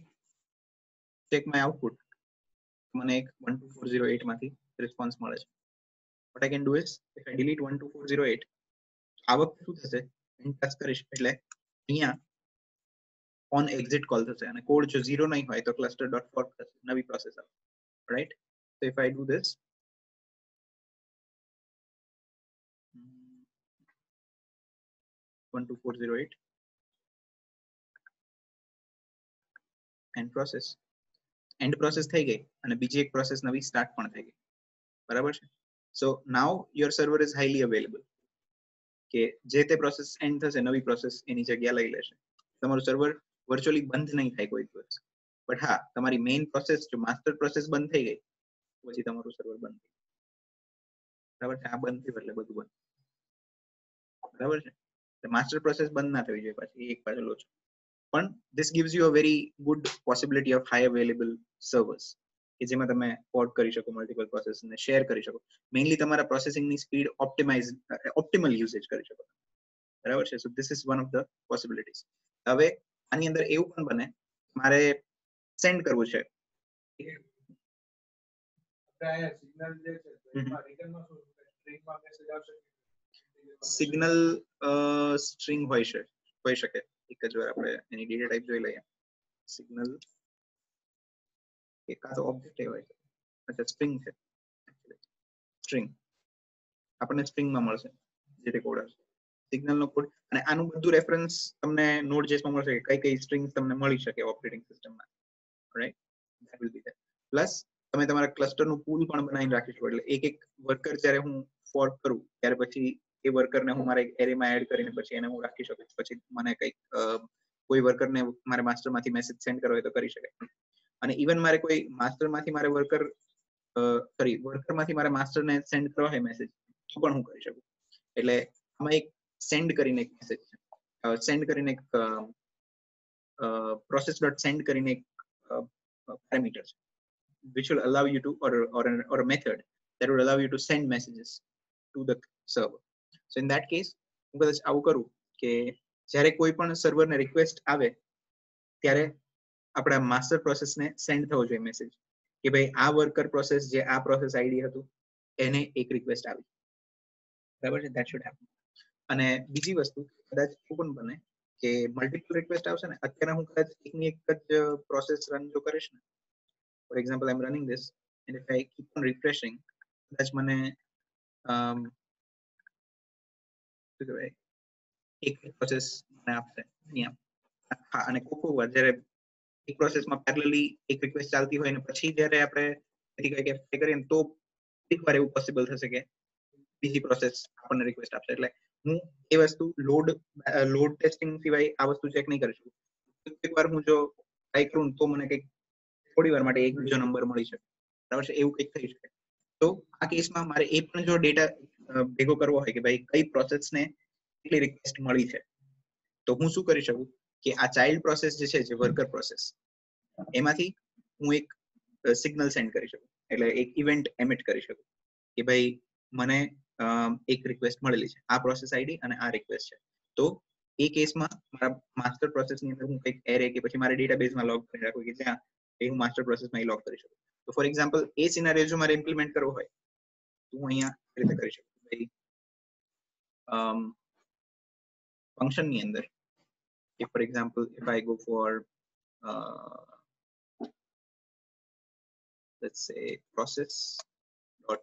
Speaker 1: check my output મને એક વન ટુ ફોર ઝીરો એટમાંથી રિસ્પોન્સ મળે છે. What I can do is if I delete one two four zero eight આ વખતે શું થશે? ટચ કરીશ. એટલે અહીંયા ઓન એક્ઝિટ કોલ થશે અને કોડ જો ઝીરો નહીં હોય તો ક્લસ્ટર ડોટ ફોર નવી પ્રોસેસ આવે. Right so if i do this mm, 12408 end process end process થઈ ગઈ અને બીજી એક પ્રોસેસ નવી સ્ટાર્ટ પણ થઈ ગઈ. બરાબર છે? So now your server is highly available કે જે તે પ્રોસેસ એન્ડ થશે નવી પ્રોસેસ એની જગ્યા લઈ લેશે. તમારું સર્વર વર્ચ્યુઅલી બંધ નહીં થાય કોઈ દિવસ. બટ હા, તમારી મેઇન પ્રોસેસ જો માસ્ટર પ્રોસેસ બંધ થઈ ગઈ, પછી તમારું સર્વર બંધ થઈ. બરાબર છે? આ બંધ થયું એટલે બધું બંધ. બરાબર છે? માસ્ટર પ્રોસેસ બંધ ના થવી જોઈએ પાછી એક પાછળ ઓછું પણ this gives you a very good possibility of high available servers કે જેમાં તમે પોર્ટ કરી શકો મલ્ટિપલ પ્રોસેસ ને શેર કરી શકો. મેઇનલી તમારા પ્રોસેસિંગની સ્પીડ ઓપ્ટિમાઇઝ ઓપ્ટિમલ યુઝેજ કરી શકો. બરાબર છે? So this is one of the possibilities હવે આની અંદર એવું પણ બને મારે સેન્ડ કરવું છે.
Speaker 2: છે કે
Speaker 1: સિગ્નલ સ્ટ્રિંગ હોય છે હોઈ શકે. એક જ વાર આપણે એની ડેટા ટાઈપ જોઈ લઈએ. સિગ્નલ એક આ તો ઓબ્જેક્ટ હોય. છે અચ્છા સ્ટ્રિંગ છે. સ્ટ્રિંગ આપણને સ્ટ્રિંગમાં મળશે જે રેકોર્ડર કોડ હશે સિગ્નલ નો કોડ અને આનું બધું રેફરન્સ તમને નોડ જેસમાં મળશે કઈ કઈ સ્ટ્રિંગ્સ તમને મળી શકે ઓપરેટિંગ સિસ્ટમમાં right that will be that plus તમે તમારા ક્લસ્ટરનું પૂલ પણ બનાવીને રાખી શકો. એટલે એક એક વર્કર જ્યારે હું ફોર્ક કરું, ત્યારે પછી એ વર્કરને હું મારા એરેમાં એડ કરીને પછી એને હું રાખી શકું. પછી મને કંઈક કોઈ વર્કરને મારે માસ્ટરમાંથી મેસેજ સેન્ડ કરવો હોય તો કરી શકાય અને ઇવન મારે કોઈ માસ્ટરમાંથી મારે વર્કર સોરી વર્કરમાંથી મારે માસ્ટરને સેન્ડ કરવા હોય મેસેજ તો પણ હું કરી શકું. એટલે આમાં એક સેન્ડ કરીને એક મેસેજ છે. સેન્ડ કરીને એક પ્રોસેસ ડોટ સેન્ડ કરીને એક પેરામીટર છે. Which will allow you to or or an, or a method that would allow you to send messages to the server. So હું કદાચ આવું કરું કે જ્યારે કોઈ પણ સર્વરને રિક્વેસ્ટ આવે ત્યારે આપણા માસ્ટર પ્રોસેસને સેન્ડ થવો જોઈએ મેસેજ કે ભાઈ આ વર્કર પ્રોસેસ જે આ પ્રોસેસ આઈડી હતું એને એક રિક્વેસ્ટ આવી. બરાબર છે? દેટ શુડ હેપન અને બીજી વસ્તુ કદાચ એવું પણ બને કે મલ્ટિપલ રિક્વેસ્ટ આવશે ને, અત્યારે હું કદાચ એકની એક જ પ્રોસેસ રન જો કરીશ ને for example I am running this and if I keep on refreshing કદાચ મને શું કહેવાય, એક પ્રોસેસ મને આપશે હા, અને વાર જ્યારે એક પ્રોસેસમાં પેરેલલી એક રિક્વેસ્ટ ચાલતી હોય અને પછી જ્યારે આપણે એથી કંઈક કરીએ તો એક વાર એવું પોસિબલ થશે કે બીજી પ્રોસેસ આપણને રિક્વેસ્ટ આપશે. એટલે હું એ વસ્તુ લોડ લોડ ટેસ્ટિંગ સિવાય આ વસ્તુ ચેક નહીં કરી શકું. એકવાર હું જો ટ્રાય કરું તો મને કંઈક થોડી વાર માટે એક બીજો નંબર મળી શકે. બરાબર છે? એવું કંઈક થઈ શકે. તો આ કેસમાં મારે એ પણ જો ડેટા ભેગો કરવો હોય કે ભાઈ કઈ પ્રોસેસને કેટલી રિક્વેસ્ટ મળી છે? તો હું શું કરી શકું? કે આ ચાઇલ્ડ પ્રોસેસ જે છે, જે વર્કર પ્રોસેસ એમાંથી હું એક સિગ્નલ સેન્ડ કરી શકું. એટલે એક ઇવેન્ટ એમિટ કરી શકું. કે ભાઈ મને એક રિક્વેસ્ટ મળેલી છે. આ પ્રોસેસ આઈડી અને આ રિક્વેસ્ટ છે. તો એ કેસમાં મારા માસ્ટર પ્રોસેસની અંદર હું કંઈક એરે કે પછી મારા ડેટાબેઝમાં લોગ કરી રાખું કે જ્યાં એ હું માસ્ટર પ્રોસેસમાં લોગ કરી શકું. તો ફોર એક્ઝામ્પલ એ સિનારિયો જો મારે ઇમ્પ્લિમેન્ટ કરવો હોય તો હું અહીંયા રીતે કરી શકું. ભાઈ ફંક્શનની અંદર if for example if i go for uh, let's say process dot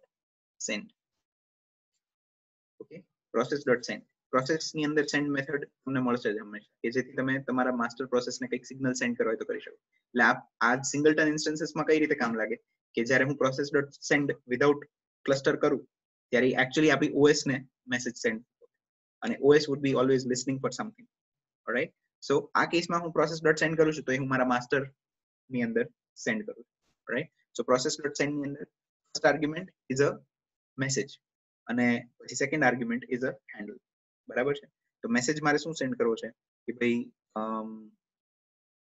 Speaker 1: okay process dot send પ્રોસેસની અંદર સેન્ડ મેથડ તમને મળશે જ હંમેશા. કે જેથી તમે તમારા માસ્ટર પ્રોસેસને કંઈક સિગ્નલ સેન્ડ કરવા હોય તો કરી શકો. એટલે આ આ સિંગલટન ઇન્સ્ટન્સીસમાં કઈ રીતે કામ લાગે? કે જ્યારે હું process dot send without cluster કરું, ત્યારે એકચ્યુઅલી આપણી ઓએસ ને મેસેજ સેન્ડ અને OS would be always listening for something right so આ કેસમાં હું પ્રોસેસ ડોટ સેન્ડ કરું છું, તો એ હું મારા માસ્ટરની અંદર સેન્ડ કરું રાઈટ સો પ્રોસેસ ડોટ સેન્ડની અંદર first argument is a message અને પછી second argument is a handle બરાબર છે? તો મેસેજ મારે શું સેન્ડ કરવો છે? કે ભાઈ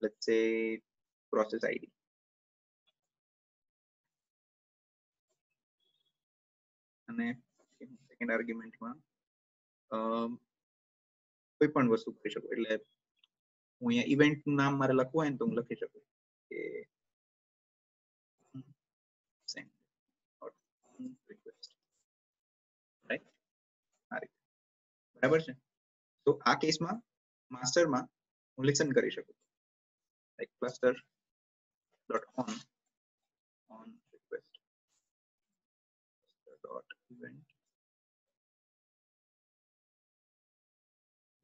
Speaker 1: લેટ્સ સે પ્રોસેસ આઈડી અને સેકન્ડ આર્ગ્યુમેન્ટમાં કોઈ પણ વસ્તુ કરી શકું. એટલે હું અહીંયા ઇવેન્ટનું નામ મારે લખવું હોય ને તો હું લખી શકું કે send dot request right આ રીતે બરાબર છે? તો આ કેસમાં માસ્ટરમાં હું લિસન કરી શકું like cluster dot on on request dot event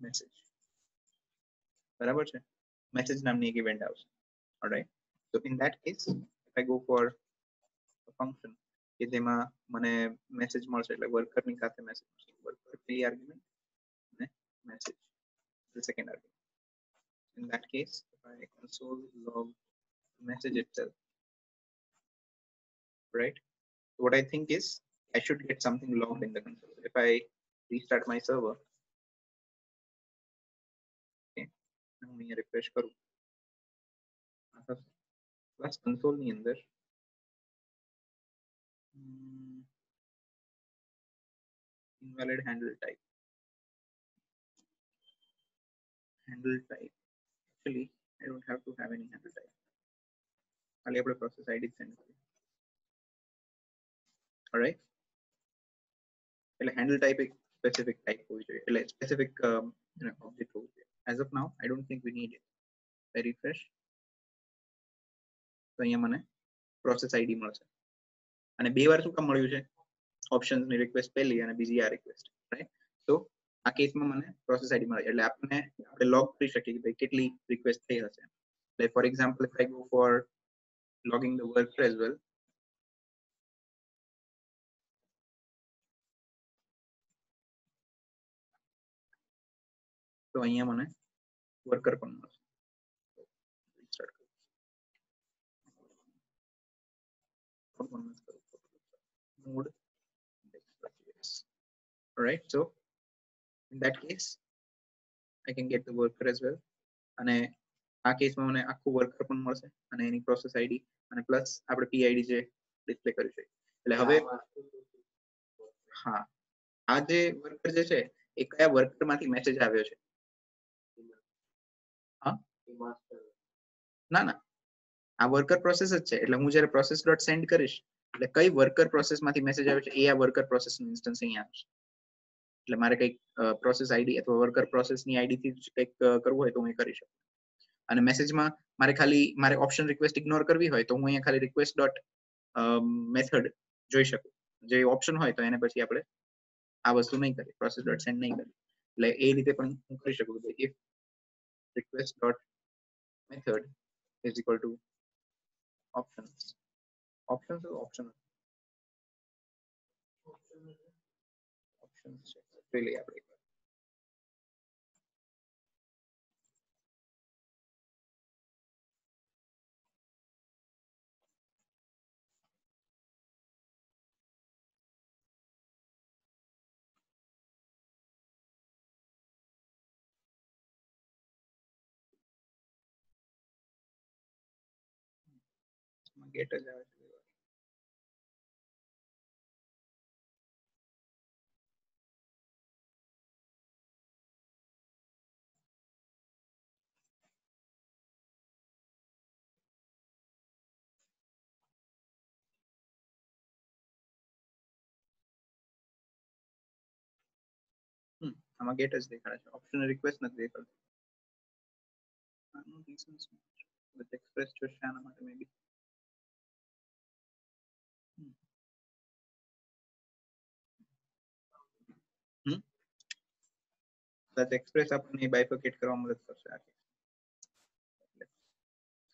Speaker 1: message બરાબર છે? મેસેજ નામની એક ઇવેન્ટ આવશે. Alright so in that case I go for function કે જેમાં મને મેસેજ મળશે એટલે વર્કરની સાથે મેસેજ મળશે. વર્કર પેલી argument message the second argument. In that case, if I console log message itself, right? What I think is I should get something logged in the console. If I restart my server, okay, now me refresh करूँ. बस console invalid handle type handle type actually i don't have to have any handle type ખાલી આપણે process id send કરીએ alright એટલે handle type એક specific type હોવી જોઈએ એટલે specific um, you know, object હોવું જોઈએ as of now i don't think we need it I refresh તો અહીંયા મને પ્રોસેસ આઈડી મળશે અને બે વાર શું કામ મળ્યું છે ઓપ્શન્સ ની રિક્વેસ્ટ પહેલી અને બીજી આ રિક્વેસ્ટ રાઈટ તો આ કેસમાં મને પ્રોસેસ આઈડી મળે એટલે આપણે આપણે લોગ કરી શકીએ કે ભાઈ કેટલી રિક્વેસ્ટ થઈ હશે. like for example if I go for logging the worker as well તો અહીંયા મને વર્કર પણ મળશે. મૂડ રાઈટ Performance કરું. Node index.js. Alright, so in that case, I can get the worker as well. અને આ કેસમાં મને આખું વર્કર પણ મળશે અને એની પ્રોસેસ આઈડી અને પ્લસ આપણે પીઆઈડી જે ડિસ્પ્લે કર્યું છે. એટલે હવે હા આ જે વર્કર જે છે એ કયા વર્કરમાંથી મેસેજ આવ્યો છે? ના ના. આ વર્કર પ્રોસેસ જ છે. એટલે હું જ્યારે પ્રોસેસ ડોટ સેન્ડ કરીશ એટલે કઈ વર્કર પ્રોસેસમાંથી મેસેજ આવે છે એ આ વર્કર પ્રોસેસનું ઇન્સ્ટન્સ અહીંયા આવશે. એટલે મારે કંઈક પ્રોસેસ આઈડી અથવા વર્કર પ્રોસેસની આઈડીથી આઈડી જ કંઈક કરવું હોય તો હું એ કરી શકું. અને મેસેજમાં મારે ખાલી, મારે ઓપ્શન રિક્વેસ્ટ ઇગ્નોર કરવી હોય તો હું અહીંયા ખાલી રિક્વેસ્ટ ડોટ મેથડ જોઈ શકું. જે ઓપ્શન હોય તો એને પછી આપણે આ વસ્તુ નહીં કરીએ પ્રોસેસ ડોટ સેન્ડ નહીં કરીએ. એટલે એ રીતે પણ હું કરી શકું કે if request dot method is equal to options options option options છે. જોઈ લઈએ આપણે એકવાર. એમાં get જ આમાં ગેટ જ દેખાડે છે. ઓપ્શન રિક્વેસ્ટ નથી દેખાડતું. express જોશે આના માટે મે બી હમ? એક્સપ્રેસ આપણને બાયફોકેટ કરવા મદદ કરશે આ.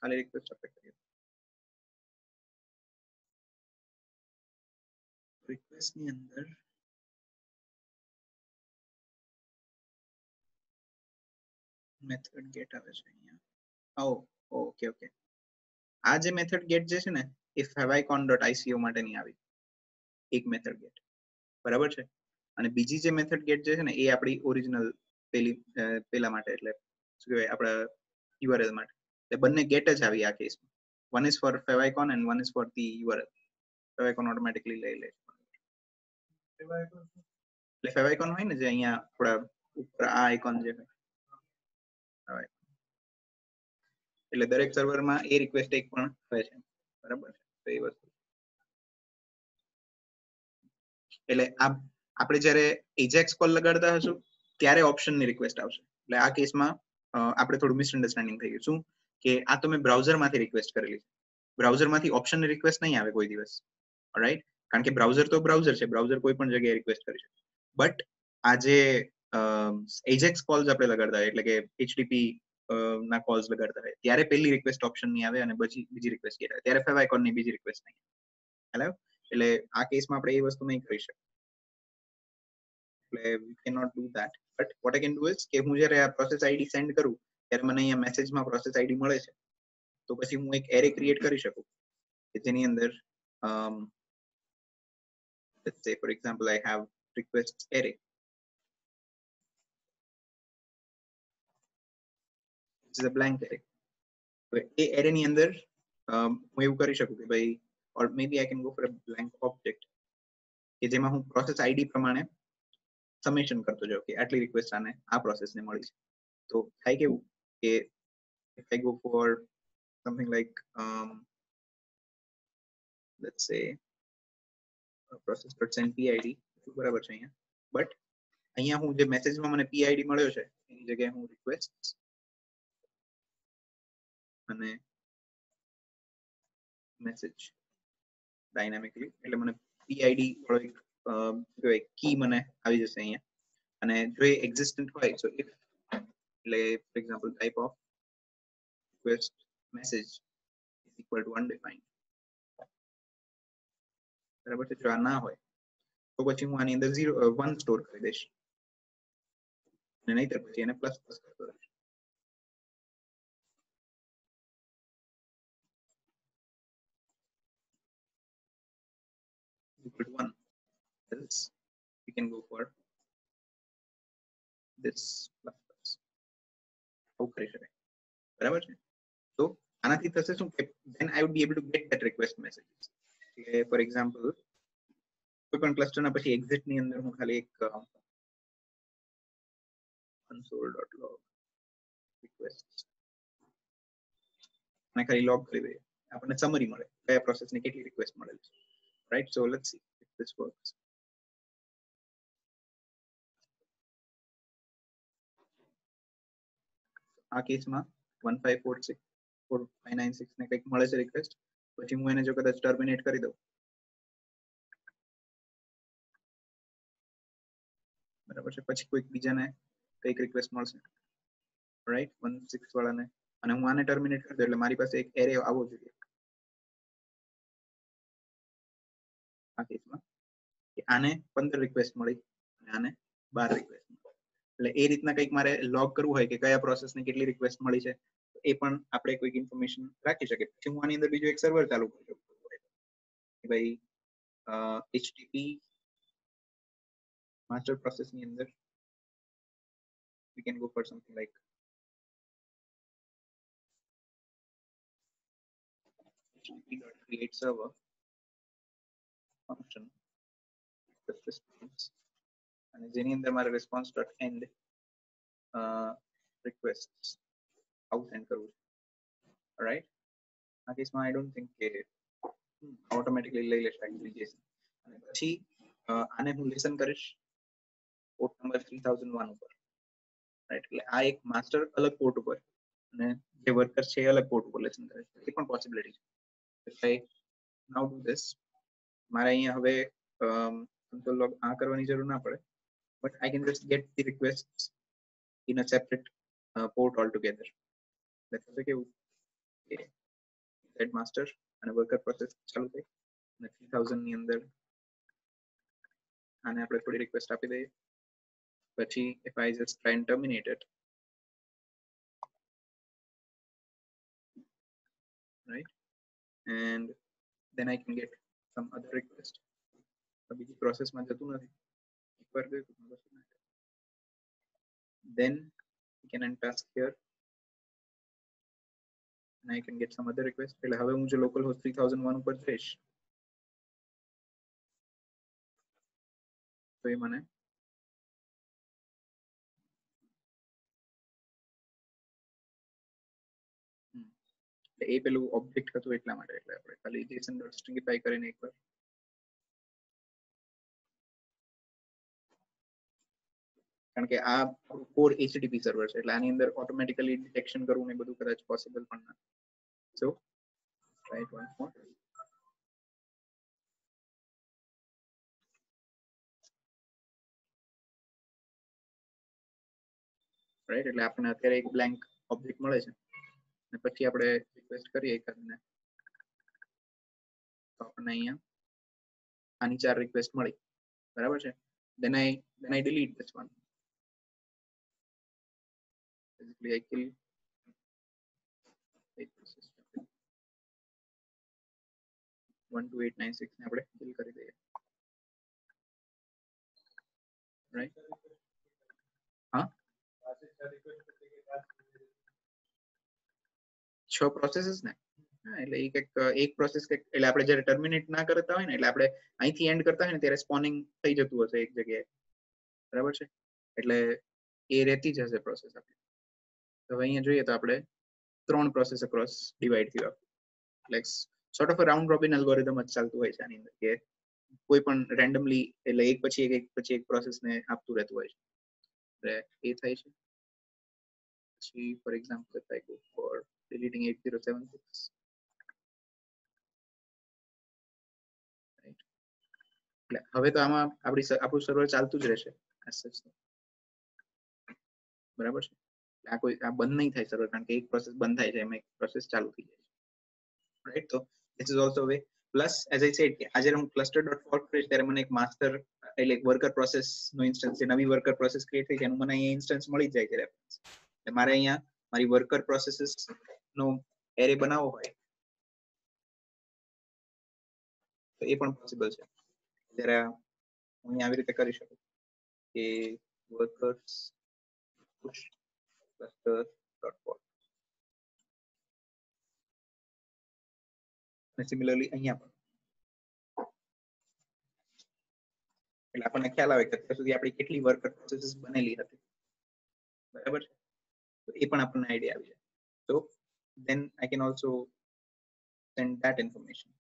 Speaker 1: ખાલી રિક્વેસ્ટ આપણે કરીએ. રિક્વેસ્ટની અંદર મેથડ ગેટ આવે છે અહીંયા. ઓ ઓકે ઓકે આ જે મેથડ ગેટ જે છે ને એ favicon.ico માટેની આવી. એક મેથડ ગેટ બરાબર છે? અને બીજી જે મેથડ ગેટ જે છે ને એ આપણી ઓરિજિનલ પેલી પેલા માટે એટલે શું કહેવાય આપણા યુઆરએલ માટે. એટલે બંને ગેટ જ આવી આ કેસમાં one is for favicon and one is for the URL favicon automatically લઈ લે.
Speaker 2: એટલું
Speaker 1: favicon હોય ને જે અહીંયા આપણા ઉપર આ આઇકોન જે હોય. એટલે દરેક સર્વરમાં એ રિક્વેસ્ટ એક પણ હોય છે. બરાબર તો એ વસ્તુ. એટલે આ આપણે જ્યારે એજેક્સ કોલ લગાડતા હશું, ત્યારે ઓપ્શનની રિક્વેસ્ટ આવશે. એટલે આ કેસમાં આપણે થોડું મિસઅન્ડરસ્ટેન્ડિંગ થઈ ગયું. શું? કે આ તો મેં બ્રાઉઝરમાંથી રિક્વેસ્ટ કરેલી છે. બ્રાઉઝરમાંથી ઓપ્શનની રિક્વેસ્ટ નહીં આવે કોઈ દિવસ. રાઈટ કારણ કે બ્રાઉઝર તો બ્રાઉઝર છે. બ્રાઉઝર કોઈ પણ જગ્યાએ રિક્વેસ્ટ કરી શકે. બટ આ જે એજેક્સ કોલ્સ આપણે લગાડતા હોય, એટલે કે એચટીપી ના કોલ્સ લગાડતા હોય ત્યારે પહેલી રિક્વેસ્ટ ઓપ્શન નહીં આવે અને પછી બીજી રિક્વેસ્ટ આવે. ત્યારે ફેવાઇકોનની બીજી રિક્વેસ્ટ નહીં હેલો એટલે આ કેસમાં આપણે એ વસ્તુ નહીં કરી શકીએ. એટલે we can not do that but what I can do is કે હું જ્યારે આ પ્રોસેસ આઈડી સેન્ડ કરું, ત્યારે મને અહીંયા મેસેજમાં પ્રોસેસ આઈડી મળે છે. તો પછી હું એક એરે ક્રિએટ કરી શકું. કે જેની અંદર let's say, for example, i have requests array. Is a blank array હવે એ એરે ની અંદર હું એવું કરી શકું કે ભાઈ or maybe i can go for a blank object કે જેમાં હું પ્રોસેસ આઈડી પ્રમાણે સમેશન કરતો જાઉં કે આટલી રિક્વેસ્ટ આને આ પ્રોસેસને મળી છે. તો થાય કેવું કે if i go for something like um, let's say process.send PID બરાબર છે અહીંયા. બટ અહીંયા હું જે મેસેજમાં મને PID મળ્યો છે એની જગ્યાએ હું રિક્વેસ્ટ અને મેસેજ ડાયનામિકલી એટલે મને PID વાળો એક કહેવાય કી મને આવી જશે અહીંયા. અને જો એ એક્ઝિસ્ટન્ટ હોય સો ઇફ એટલે for example type of request message is equal to undefined. બરાબર છે? જો આ ના હોય, તો પછી હું આની અંદર ઝીરો વન સ્ટોર કરી દઈશ. અને નહીતર પછી એને પ્લસ પ્લસ કરતો રહીશ equal to one. Else we can go for this plus plus. આવું કરી શકાય બરાબર છે તો આનાથી થશે શું કે then i would be able to get that request messages. એટલે ફોર એક્ઝામ્પલ કોઈ પણ ક્લસ્ટર ના પછી એક્ઝિટની અંદર હું ખાલી એક console.log requests અને ખાલી લોગ કરી દઈએ આપણને સમરી મળે કયા પ્રોસેસને કેટલી રિક્વેસ્ટ મળેલી છે right so let's see if works. આ કેસમાં one five four six four five nine six ને કંઈક મળે છે રિક્વેસ્ટ પછી હું એને જો કદાચ ટર્મિનેટ કરી દઉં. બરાબર છે, પછી કોઈક બીજાને કંઈક રિક્વેસ્ટ મળશે. રાઈટ વન સિક્સ વાળાને. અને હું આને ટર્મિનેટ કરી દઉં, એટલે મારી પાસે એક એરે આવવો જોઈએ. આ કેસમાં કે આને પંદર રિક્વેસ્ટ મળી અને આને બાર રિક્વેસ્ટ મળી. એટલે એ રીતના કંઈક મારે લોગ કરવું હોય કે કયા પ્રોસેસને કેટલી રિક્વેસ્ટ મળી છે એ પણ આપણે કોઈક ઇન્ફોર્મેશન રાખી શકીએ. પછી હું આની અંદર બીજું એક સર્વર ચાલુ કરી શકું કે ભાઈ એચટીપી માસ્ટર પ્રોસેસની અંદર we can go for something like http.create server. Response. અને જેની અંદર મારે dot end uh, requests. Out send કરવું છે right આ કેસમાં I don't think કે automatically લઈ લેશે actually JSON અને પછી આને હું લેસન કરીશ port number three thousand one ઉપર રાઈટ એટલે આ એક માસ્ટર અલગ પોર્ટ ઉપર અને જે વર્કર છે એ અલગ પોર્ટ ઉપર લેસન કરે છે. એ પણ પોસિબિલિટી છે. એટલે નાઉ ડુ ધીસ મારે અહીંયા હવે કન્સોલ લોગ આ કરવાની જરૂર ના પડે. But I can just get the request in a separate port all together એટલે થશે કેવું? કે હેડ માસ્ટર અને વર્કર પ્રોસેસ ચાલુ થઈ અને થ્રી થાઉઝન્ડની અંદર આને આપણે થોડી રિક્વેસ્ટ આપી દઈએ. પછી if I just try and terminate it. Right? And then I can get some other request બીજી પ્રોસેસમાં જતું નથી એકવાર ગયું તો પછી ના જાય. then you can untask here and I can get some other request એટલે હવે હું જો local host 3001 ઉપર જઈશ તો એ મને એ પેલું ઓબ્જેક્ટ હતું એટલા માટે, એટલે આપણે ખાલી જેસન ડોટ સ્ટ્રિંગિફાઈ કરીને એકવાર કારણ કે આ કોર એચટીટીપી સર્વર છે, એટલે આની અંદર ઓટોમેટિકલી ડિટેક્શન કરવું ને બધું કદાચ પોસિબલ પણ ના. So right one more right એટલે આપણને અત્યારે એક બ્લેન્ક ઓબ્જેક્ટ મળે છે. અને પછી આપણે રિક્વેસ્ટ કરીએ એકાદને તો આપણને અહીંયા આની ચાર રિક્વેસ્ટ મળી બરાબર છે I delete this one basically I kill wait, this is one two eight nine six ને આપણે kill કરી દઈએ right હા છ પ્રોસેસીસ ને. એટલે એ કંઈક, એક પ્રોસેસ એટલે આપણે જ્યારે ટર્મિનેટ ના કરતા હોય ને, એટલે આપણે અહીંથી એન્ડ કરતા હોય ને, ત્યારે સ્પોનિંગ થઈ જતું હશે એક જગ્યાએ. બરાબર છે? એટલે એ રહેતી જ હશે પ્રોસેસ આપણી. હવે અહીંયા જોઈએ તો આપણે ત્રણ પ્રોસેસ અક્રોસ ડિવાઈડ થયું એટલે sort of round robin algorithm જ ચાલતું હોય છે આની અંદર, કે કોઈ પણ રેન્ડમલી એટલે એક પછી એક એક પછી એક પ્રોસેસને આપતું રહેતું હોય છે. એટલે એ થાય છે. પછી for example I go for deleting 8076 right. હવે તો આમાં આપણી આપણું સર્વર ચાલતું જ રહેશે. બરાબર છે? આ કોઈ, આ બંધ નહીં થાય સર્વર કારણ કે એક પ્રોસેસ બંધ થાય છે, એમાં એક પ્રોસેસ ચાલુ થઈ જાય છે. રાઈટ તો this is also way plus as I said કે આજે હું ક્લસ્ટર ડોટ ફોર્ક કરીશ ત્યારે મને એક માસ્ટર એટલે એક વર્કર પ્રોસેસ નો ઇન્સ્ટન્સ છે નવી વર્કર પ્રોસેસ ક્રિએટ થઈ છે, એનું મને અહીંયા ઇન્સ્ટન્સ મળી જાય છે રેફરન્સ એટલે મારે અહીંયા મારી વર્કર પ્રોસેસીસ નો એરે બનાવવો હોય, તો એ પણ પોસિબલ છે. જ્યારે હું આવી રીતે કરી શકું કે workers push cluster dot fork અને સિમિલરલી અહીંયા પણ. એટલે આપણને ખ્યાલ આવે કે અત્યાર સુધી આપણી કેટલી વર્કર પ્રોસેસીસ બનેલી હતી. બરાબર છે? તો એ પણ આપણને આઈડિયા આવી જાય. તો then I can also send that information.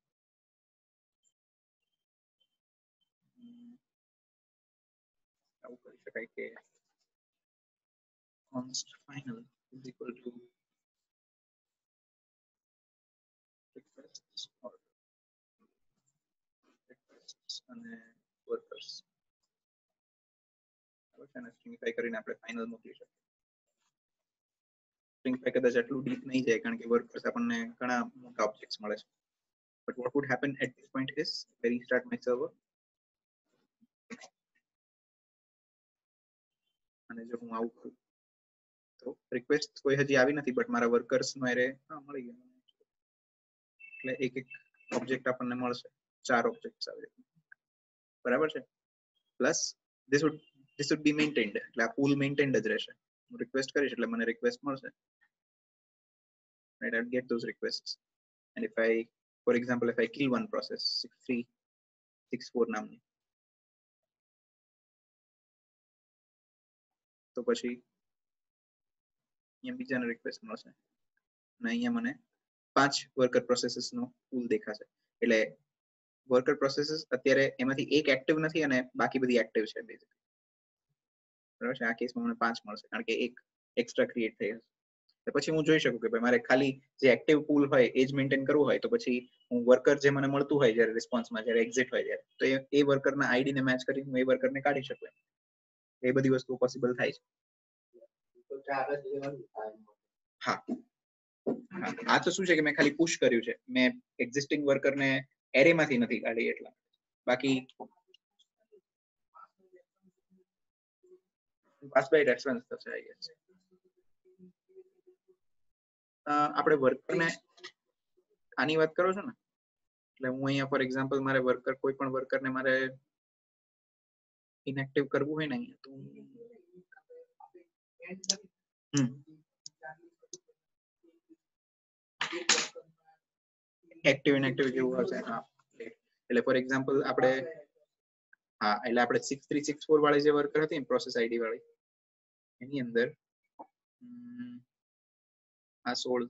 Speaker 1: If I get const final is equal to requests or requests and workers. I was kind of thinking if I could apply final motivation. Stringify કદાચ આટલું deep નહીં જાય, કારણ કે workers આપણને ઘણા મોટા objects મળે છે. But what would happen at this point is if I my server અને જો હું આવું કરું, તો રિક્વેસ્ટ કોઈ હજી આવી નથી બટ મારા વર્કર્સ નો એરે હા, મળી ગયો. એટલે એક એક ઓબ્જેક્ટ આપણને મળશે. ચાર ઓબ્જેક્ટ્સ આવી બરાબર છે? Plus this would this would be maintained એટલે આ પૂલ મેન્ટેન્ડ જ રહેશે. હું રિક્વેસ્ટ કરીશ એટલે મને રિક્વેસ્ટ મળશે. Right i'll get those requests. And if i, for example, if i kill one process 6364 નામની. તો પછી અહીંયા બીજાને રિક્વેસ્ટ મળશે. અને અહીંયા મને પાંચ વર્કર પ્રોસેસીસ નો પૂલ દેખાશે. એટલે વર્કર પ્રોસેસીસ અત્યારે એમાંથી એક એક્ટિવ નથી અને બાકી બધી એક્ટિવ છે બેઝિકલી બરાબર આ કેસમાં મને પાંચ મળશે, કારણ કે એક એક્સ્ટ્રા ક્રિએટ થઈ હશે. પછી હું જોઈ શકું કે ભાઈ મારે ખાલી જે એક્ટિવ પુલ હોય એ જ મેન્ટેન કરવું હોય, તો પછી હું વર્કર જે મને મળતું હોય જ્યારે રિસ્પોન્સમાં જ્યારે એક્ઝિટ હોય ત્યારે, તો એ વર્કરના આઈડીને મેચ કરી હું એ વર્કરને કાઢી શકું. એ બધી વસ્તુઓ પોસિબલ થાય છે. હા. આ તો શું છે કે મેં ખાલી પુશ કર્યું છે. મેં એક્ઝિસ્ટિંગ વર્કરને એરેમાંથી નથી કાઢી એટલા. બાકી પાસ બાય રેફરન્સ થશે આઈ ગેસ આપણે વર્કરને આની વાત કરો છો ને? એટલે હું અહીંયા ફોર એક્ઝામ્પલ મારે વર્કર કોઈ પણ વર્કરને મારે ઇનએક્ટિવ કરવું હોય ને અહીંયા, તો હમ. એક્ટિવ ઇનએક્ટિવ જેવું હશે એટલે ફોર એક્ઝામ્પલ આપણે હા, એટલે આપણે સિક્સ થ્રી સિક્સ ફોર વાળી જે વર્કર હતી પ્રોસેસ આઈડી વાળી, એની અંદર આ સોળ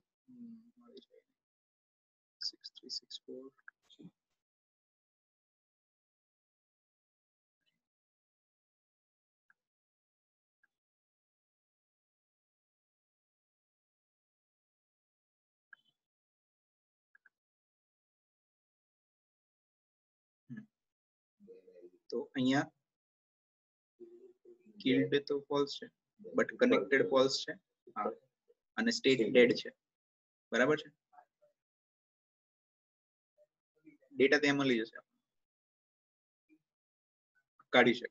Speaker 1: સિક્સ થ્રી સિક્સ ફોર તો અહીંયા કિલ્ડ તો ફોલ્સ છે બટ કનેક્ટેડ ફોલ્સ છે હા અને સ્ટેજ ડેડ છે બરાબર છે? ડેટા ત્યાં મળી જશે કાઢી શકીએ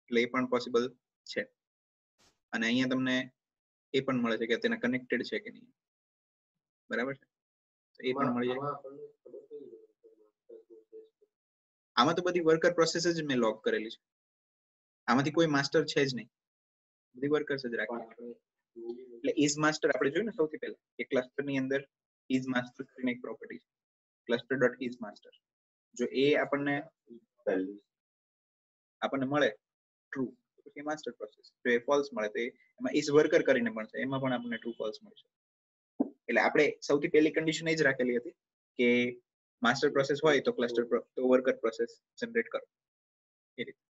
Speaker 1: એટલે એ પણ પોસિબલ છે. અને અહીંયા તમને એ પણ મળે છે કે તેના કનેક્ટેડ છે કે નહીં. બરાબર છે? એ પણ મળી જાય
Speaker 3: આમાં આપણને ખબર કેવી રીતે પડે કે master process છે?
Speaker 1: આમાં તો બધી વર્કર પ્રોસેસ જ મેં લોક કરેલી છે. આમાંથી કોઈ માસ્ટર છે જ નહીં. બધી વર્કર્સ જ રાખી
Speaker 3: પણ આપણે જોયું નથી.
Speaker 1: એટલે ઇઝ માસ્ટર આપણે જોયું ને સૌથી પહેલા કે ક્લસ્ટરની અંદર ઇઝ માસ્ટર કરીને એક પ્રોપર્ટી છે. ક્લસ્ટર ડોટ ઇઝ માસ્ટર જો એ આપણને આપણને મળે ટ્રુ પછી માસ્ટર પ્રોસેસ જો એ ફોલ્સ મળે, તો એ એમાં ઇઝ વર્કર કરીને પણ છે એમાં પણ આપણને ટ્રુ ફોલ્સ મળશે. એટલે આપણે સૌથી પહેલી કન્ડિશન એ જ રાખેલી હતી કે માસ્ટર પ્રોસેસ હોય તો ક્લસ્ટર તો વર્કર પ્રોસેસ જનરેટ કરો. એ રીતે.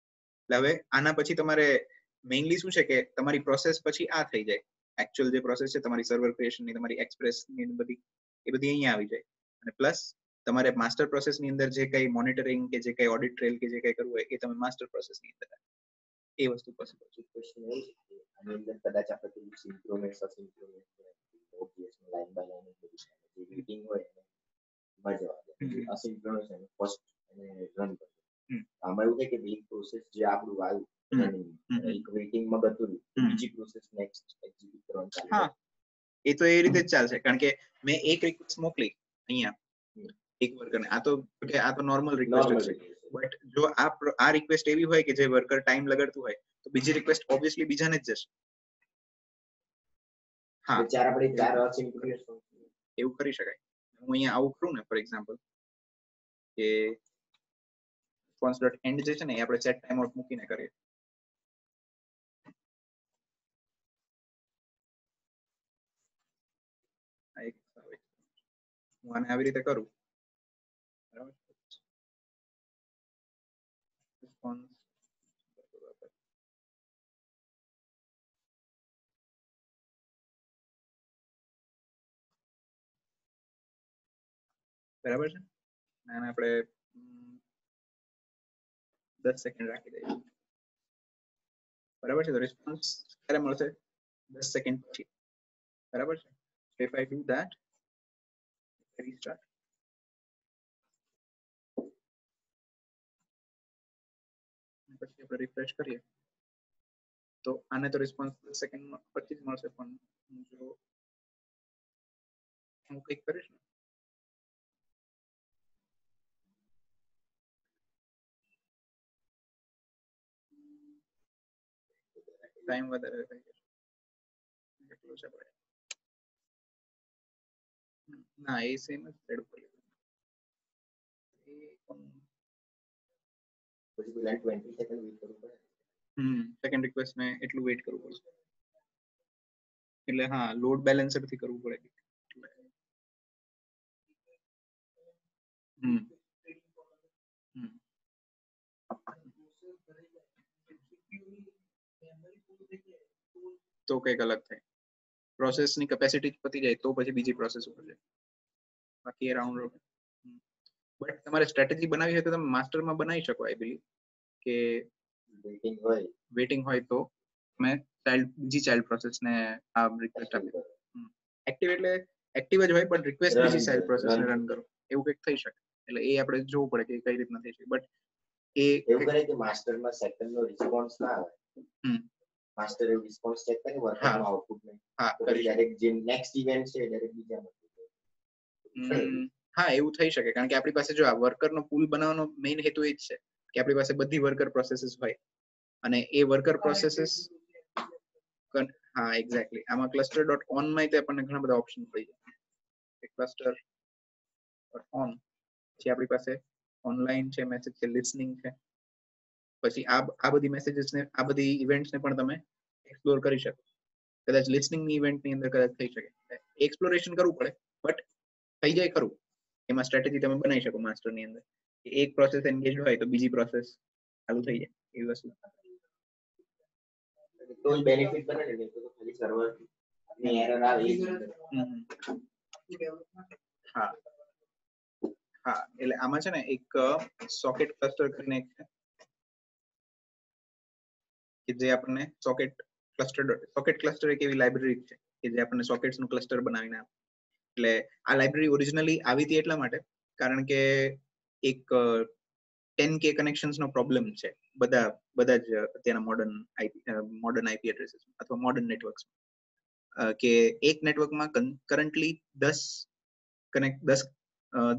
Speaker 1: એટલે હવે આના પછી તમારે મેઇનલી શું છે કે તમારી પ્રોસેસ પછી આ થઈ જાય. એકચ્યુઅલ જે પ્રોસેસ છે તમારી સર્વર ક્રિએશનની, તમારી એક્સપ્રેસની બધી, એ બધી અહીંયા આવી જાય. અને પ્લસ તમારે માસ્ટર પ્રોસેસની અંદર જે કઈ મોનિટરિંગ કે જે કઈ ઓડિટ ટ્રેલ કે જે કઈ કરવું હોય એ તમે માસ્ટર પ્રોસેસની અંદર એ વસ્તુ પોસિબલ છે.
Speaker 3: કદાચ આપણે એમાં જવા દે. જે asynchronous એને first એને run કરે. આમાં એવું થાય કે પેલી પ્રોસેસ જે આપણું આવ્યું
Speaker 1: હમ.
Speaker 3: એક waiting માં ગતું રહ્યું. બીજી પ્રોસેસ નેક્સ્ટ એક્ઝિક્યુટ કરવાનું ચાલે
Speaker 1: હા. એ તો એ રીતે જ ચાલશે. કારણ કે મેં એક રિક્વેસ્ટ મોકલી અહીંયા. એક વર્કરને આ તો કે આ તો નોર્મલ રિક્વેસ્ટ છે. બટ જો આ આ રિક્વેસ્ટ એવી હોય કે જે વર્કર ટાઈમ લગાડતું હોય તો બીજી રિક્વેસ્ટ ઓબ્વિયસલી બીજાને જ જશે. હા.
Speaker 3: ચાર આપણે ચાર
Speaker 1: એવું કરી શકાય. હું અહીંયા આવું કરું ને ફોર એક્ઝામ્પલ કે response ડોટ એન્ડ જે છે ને, એ આપણે સેટ ટાઈમ આઉટ મૂકીને કરીએ. હું આને આવી રીતે કરું બરાબર બરાબર છે? અને આપણે દસ સેકન્ડ રાખી દઈએ. બરાબર છે? તો રિસ્પોન્સ ક્યારે મળશે? દસ સેકન્ડ પછી. બરાબર છે? If i do that પછી આપણે રિફ્રેશ કરીએ. તો આને તો રિસ્પોન્સ દસ સેકન્ડ પછી જ મળશે, પણ જો હું કંઈક કરીશ ને ટાઈમ વધારે થઈ જશે કેટલું છે આપણે હમ, ના એ સેમ જ થ્રેડ ઉપર લીધું. એ પણ
Speaker 3: પછી પેલા ટ્વેન્ટી સેકન્ડ વેઇટ કરવું પડે
Speaker 1: હમ સેકન્ડ રિક્વેસ્ટ ને એટલું વેઇટ કરવું પડશે એટલે હા લોડ બેલેન્સરથી કરવું પડે એટલે હમ હમ તો કંઈક અલગ થાય. પ્રોસેસની કેપેસિટી પતી જાય તો પછી બીજી પ્રોસેસ ઉપર જાય. બાકી એ રાઉન્ડ રોબિન બટ તમારે સ્ટ્રેટેજી બનાવી હોય તો તમે માસ્ટરમાં બનાવી શકો આઈ બિલીવ કે
Speaker 3: વેઇટિંગ હોય.
Speaker 1: વેઇટિંગ હોય તો તમે ચાઇલ્ડ બીજી ચાઇલ્ડ પ્રોસેસને આ રિક્વેસ્ટ આપી. એક્ટિવ એટલે એક્ટિવ જ હોય પણ રિક્વેસ્ટ બીજી ચાઇલ્ડ પ્રોસેસને રન કરો. એવું કંઈક થઈ શકે. એટલે એ આપણે જોવું પડે કે કઈ રીતના થઈ શકે. બટ એ
Speaker 3: એવું કરે કે માસ્ટરમાં સેકન્ડ નો રિસ્પોન્સ ના આવે. માસ્ટર રિસ્પોન્સ ચેક કરે વર્કરનું આઉટપુટ ને.
Speaker 1: હા.
Speaker 3: ડાયરેક્ટ જે નેક્સ્ટ ઇવેન્ટ છે ડાયરેક્ટ બીજામાં
Speaker 1: હા એવું થઈ શકે. કારણ કે આપણી પાસે જો આ વર્કરનો પૂલ બનાવવાનો મેઇન હેતુ એ જ છે કે આપણી પાસે બધી વર્કર પ્રોસેસીસ હોય. અને એ વર્કર પ્રોસેસીસ હા એક્ઝેક્ટલી આમાં ક્લસ્ટર ડોટ ઓનમાં તે આપણને ઘણા બધા ઓપ્શન મળી જાય ક્લસ્ટર ડોટ ઓન પછી આપણી પાસે ઓનલાઈન છે મેસેજ છે લિસનિંગ છે. પછી આ આ બધી મેસેજીસ ને આ બધી ઇવેન્ટ્સ ને પણ તમે એક્સપ્લોર કરી શકો. કદાચ લિસનિંગની ઇવેન્ટની અંદર કદાચ થઈ શકે. એક્સપ્લોરેશન કરવું પડે બટ થઈ જાય ખરું. એમાં સ્ટ્રેટેજી તમે બનાવી શકો માસ્ટરની અંદર. એક પ્રોસેસ એન્ગેજ હોય તો બીજી પ્રોસેસ ચાલુ થઈ જાય એવી વસ્તુ.
Speaker 3: તો જ બેનિફિટ બને ને તો તો ખાલી સર્વરની એરર આવે એ જ અંદર.
Speaker 1: હમ. હા. હા એટલે આમાં છે ને એક સોકેટ ક્લસ્ટર કરીને એક છે કે જે આપણને સોકેટ ક્લસ્ટર સોકેટ ક્લસ્ટર એક એવી લાઇબ્રેરી છે કે જે આપણને સોકેટ્સનું ક્લસ્ટર બનાવીને આપે. એટલે આ લાઇબ્રેરી ઓરિજિનલી આવી હતી એટલા માટે કારણ કે એક ટેન કે કનેક્શન્સ નો પ્રોબ્લેમ છે બધા બધા જ અત્યારના modern IP modern IP addresses અથવા મોડર્ન નેટવર્ક્સ કે એક નેટવર્કમાં કરન્ટલી દસ કનેક્ટ દસ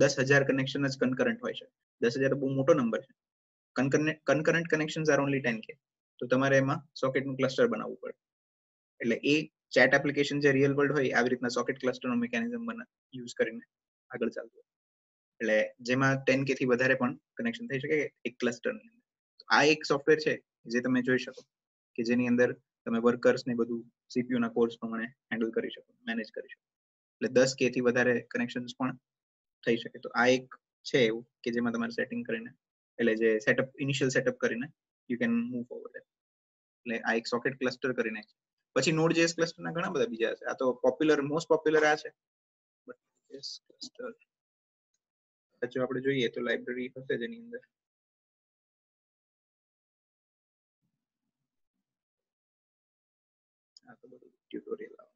Speaker 1: દસ હજાર કનેક્શન જ કનકરન્ટ હોય છે. દસ હજાર બહુ મોટો નંબર છે. Concurrent connection are only ten K તો તમારે એમાં સોકેટનું ક્લસ્ટર બનાવવું પડે. એટલે એ ચેટ એપ્લિકેશન જે રિયલ વર્લ્ડ હોય આવી રીતના સોકેટ ક્લસ્ટરનો મિકેનિઝમ બના, યુઝ કરીને આગળ ચાલતું હોય. એટલે જેમાં ટેન કે થી વધારે પણ કનેક્શન થઈ શકે એક ક્લસ્ટરની અંદર. આ એક સોફ્ટવેર છે જે તમે જોઈ શકો કે જેની અંદર તમે વર્કર્સ ને બધું સીપીયુ ના કોર્સ પ્રમાણે હેન્ડલ કરી શકો, મેનેજ કરી શકો. એટલે દસ કે થી વધારે કનેક્શન્સ પણ થઈ શકે. તો આ એક છે એવું કે જેમાં તમારે સેટિંગ કરીને, એટલે જે સેટઅપ, ઇનિશિયલ સેટઅપ કરીને યુ કેન મૂવ ફોરવર્ડ એટલે આ એક સોકેટ ક્લસ્ટર કરીને પછી નોડ જેએસ ક્લસ્ટર ના ઘણા બધા બીજા છે. આ તો પોપ્યુલર મોસ્ટ પોપ્યુલર આ છે. બટ ક્લસ્ટર જો આપણે જોઈએ તો લાઇબ્રેરી હશે જેની અંદર. આ તો બધું ટ્યુટોરિયલ આવે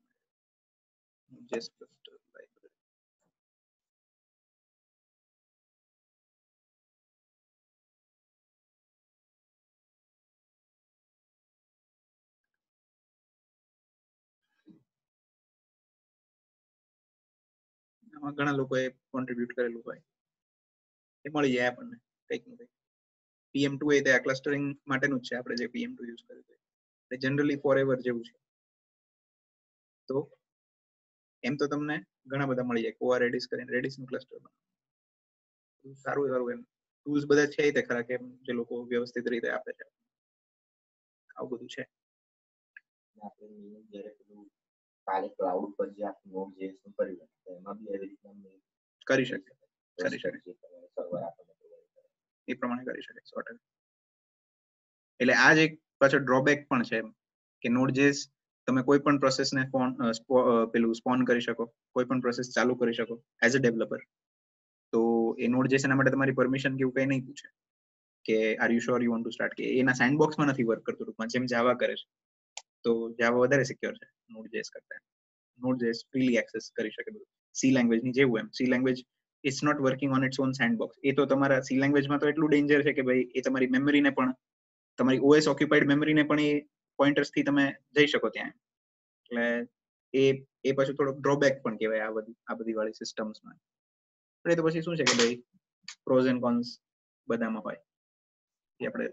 Speaker 1: જેએસ ક્લસ્ટર આમાં ઘણા લોકોએ કોન્ટ્રીબ્યુટ કરેલું હોય. એ મળી જાય આપણને, કંઈક ને કંઈક. પીએમ ટુ એ આ ક્લસ્ટરિંગ માટેનું જ છે આપણે જે પીએમ ટુ યુઝ કર્યું છે. એટલે જનરલી ફોર એવર જેવું છે. તો એમ તો તમને ઘણા બધા મળી જાય. કોઆર રેડિસ કરીને રેડિસનું ક્લસ્ટર સારું સારું એમ. ટૂલ્સ બધા છે તે ખરા કે જે લોકો વ્યવસ્થિત રીતે આપે છે. આવું બધું છે.
Speaker 3: કાલે ક્લાઉડ પર જે આપણું નોડ જેએસનું તો એમાં બી એવી રીતના
Speaker 1: કરી શકે કરી શકે.
Speaker 3: સર્વર આપણને
Speaker 1: એ પ્રમાણે કરી શકે સો એટલે આ જ એક પાછો ડ્રોબેક પણ છે કે નોડજેસ તમે કોઈ પણ પ્રોસેસને ફોન પેલું સ્પોન કરી શકો કોઈ પણ પ્રોસેસ ચાલુ કરી શકો એઝ અ ડેવલપર તો એ નોડજેસ એના માટે તમારી પરમિશન કે એવું કંઈ નહીં પૂછે કે are you sure you want to start કે એના સેન્ડબોક્સમાં નથી વર્ક કરતું ટૂંકમાં જેમ જાવા કરે છે. તો જાવા વધારે સિક્યોર છે. નોડજેસ કરતા. નોડજેસ ફ્રીલી એક્સેસ કરી શકે બધું. સી લેંગ્વેજની જેવું એમ. C language it's not working on it's on sandbox એ તો તમારા સી લેંગ્વેજમાં તો એટલું ડેન્જર છે કે ભાઈ એ તમારી મેમરીને પણ, તમારી ઓએસ ઓક્યુપાઈડ મેમરીને પણ એ પોઈન્ટર્સથી તમે જઈ શકો ત્યાં એટલે એ એ પાછું થોડોક ડ્રોબેક પણ કહેવાય આ બધી આ બધી વાળી સિસ્ટમ્સમાં પણ એ તો પછી શું છે કે ભાઈ પ્રોઝ એન્ડ કોન્સ બધામાં હોય. એ આપણે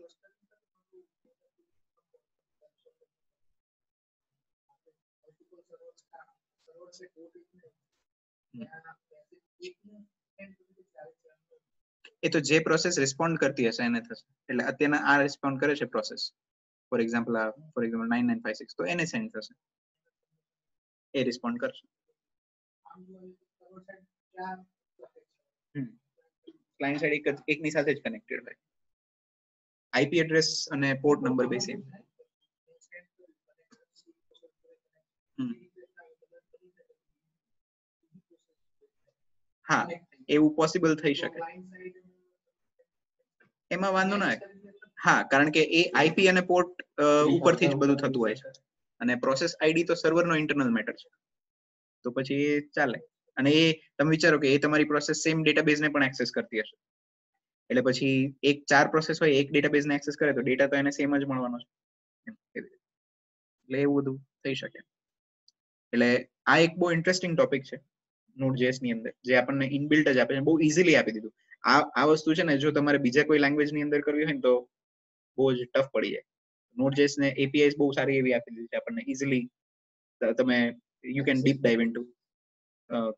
Speaker 1: એ તો જે પ્રોસેસ રિસ્પોન્ડ કરતી હશે એને થશે. એટલે અત્યારના આ રિસ્પોન્ડ કરે છે પ્રોસેસ ફોર એક્ઝામ્પલ આ for example nine nine five six તો એને સેન્ડ થશે. એ રિસ્પોન્ડ કરશે. ક્લાયન્ટ સાઈડ એક એકની સાથે જ કનેક્ટેડ હોય. આઈપી એડ્રેસ અને પોર્ટ નંબર બે સેમ હા, એવું પોસિબલ થઈ શકે. એમાં વાંધો ના હા, કારણ કે એ આઈપી અને પોર્ટ ઉપરથી જ બધું થતું હોય છે. અને પ્રોસેસ આઈડી તો સર્વરનો ઇન્ટરનલ મેટર છે. તો પછી એ ચાલે. અને એ, તમે વિચારો કે એ તમારી પ્રોસેસ સેમ ડેટાબેઝને પણ એક્સેસ કરતી હશે. એટલે પછી એક ચાર પ્રોસેસ હોય, એક ડેટાબેઝને એક્સેસ કરે તો ડેટા તો એને સેમ જ મળવાનો છે. એટલે એવું બધું થઈ શકે. એટલે આ એક બહુ ઇન્ટરેસ્ટિંગ ટોપિક છે. નોટ જેએસની અંદર, જે આપણને ઇનબિલ્ટ જ આપે છે, બહુ ઇઝીલી આપી દીધું. આ આ વસ્તુ છે ને, જો તમારે બીજા કોઈ લેંગ્વેજની અંદર કરવી હોય ને તો બહુ જ ટફ પડી જાય. નોટ જેએસ ને એપીઆઈસ બહુ સારી એવી આપી દીધી છે, આપણને ઇઝીલી તમે you can deep dive to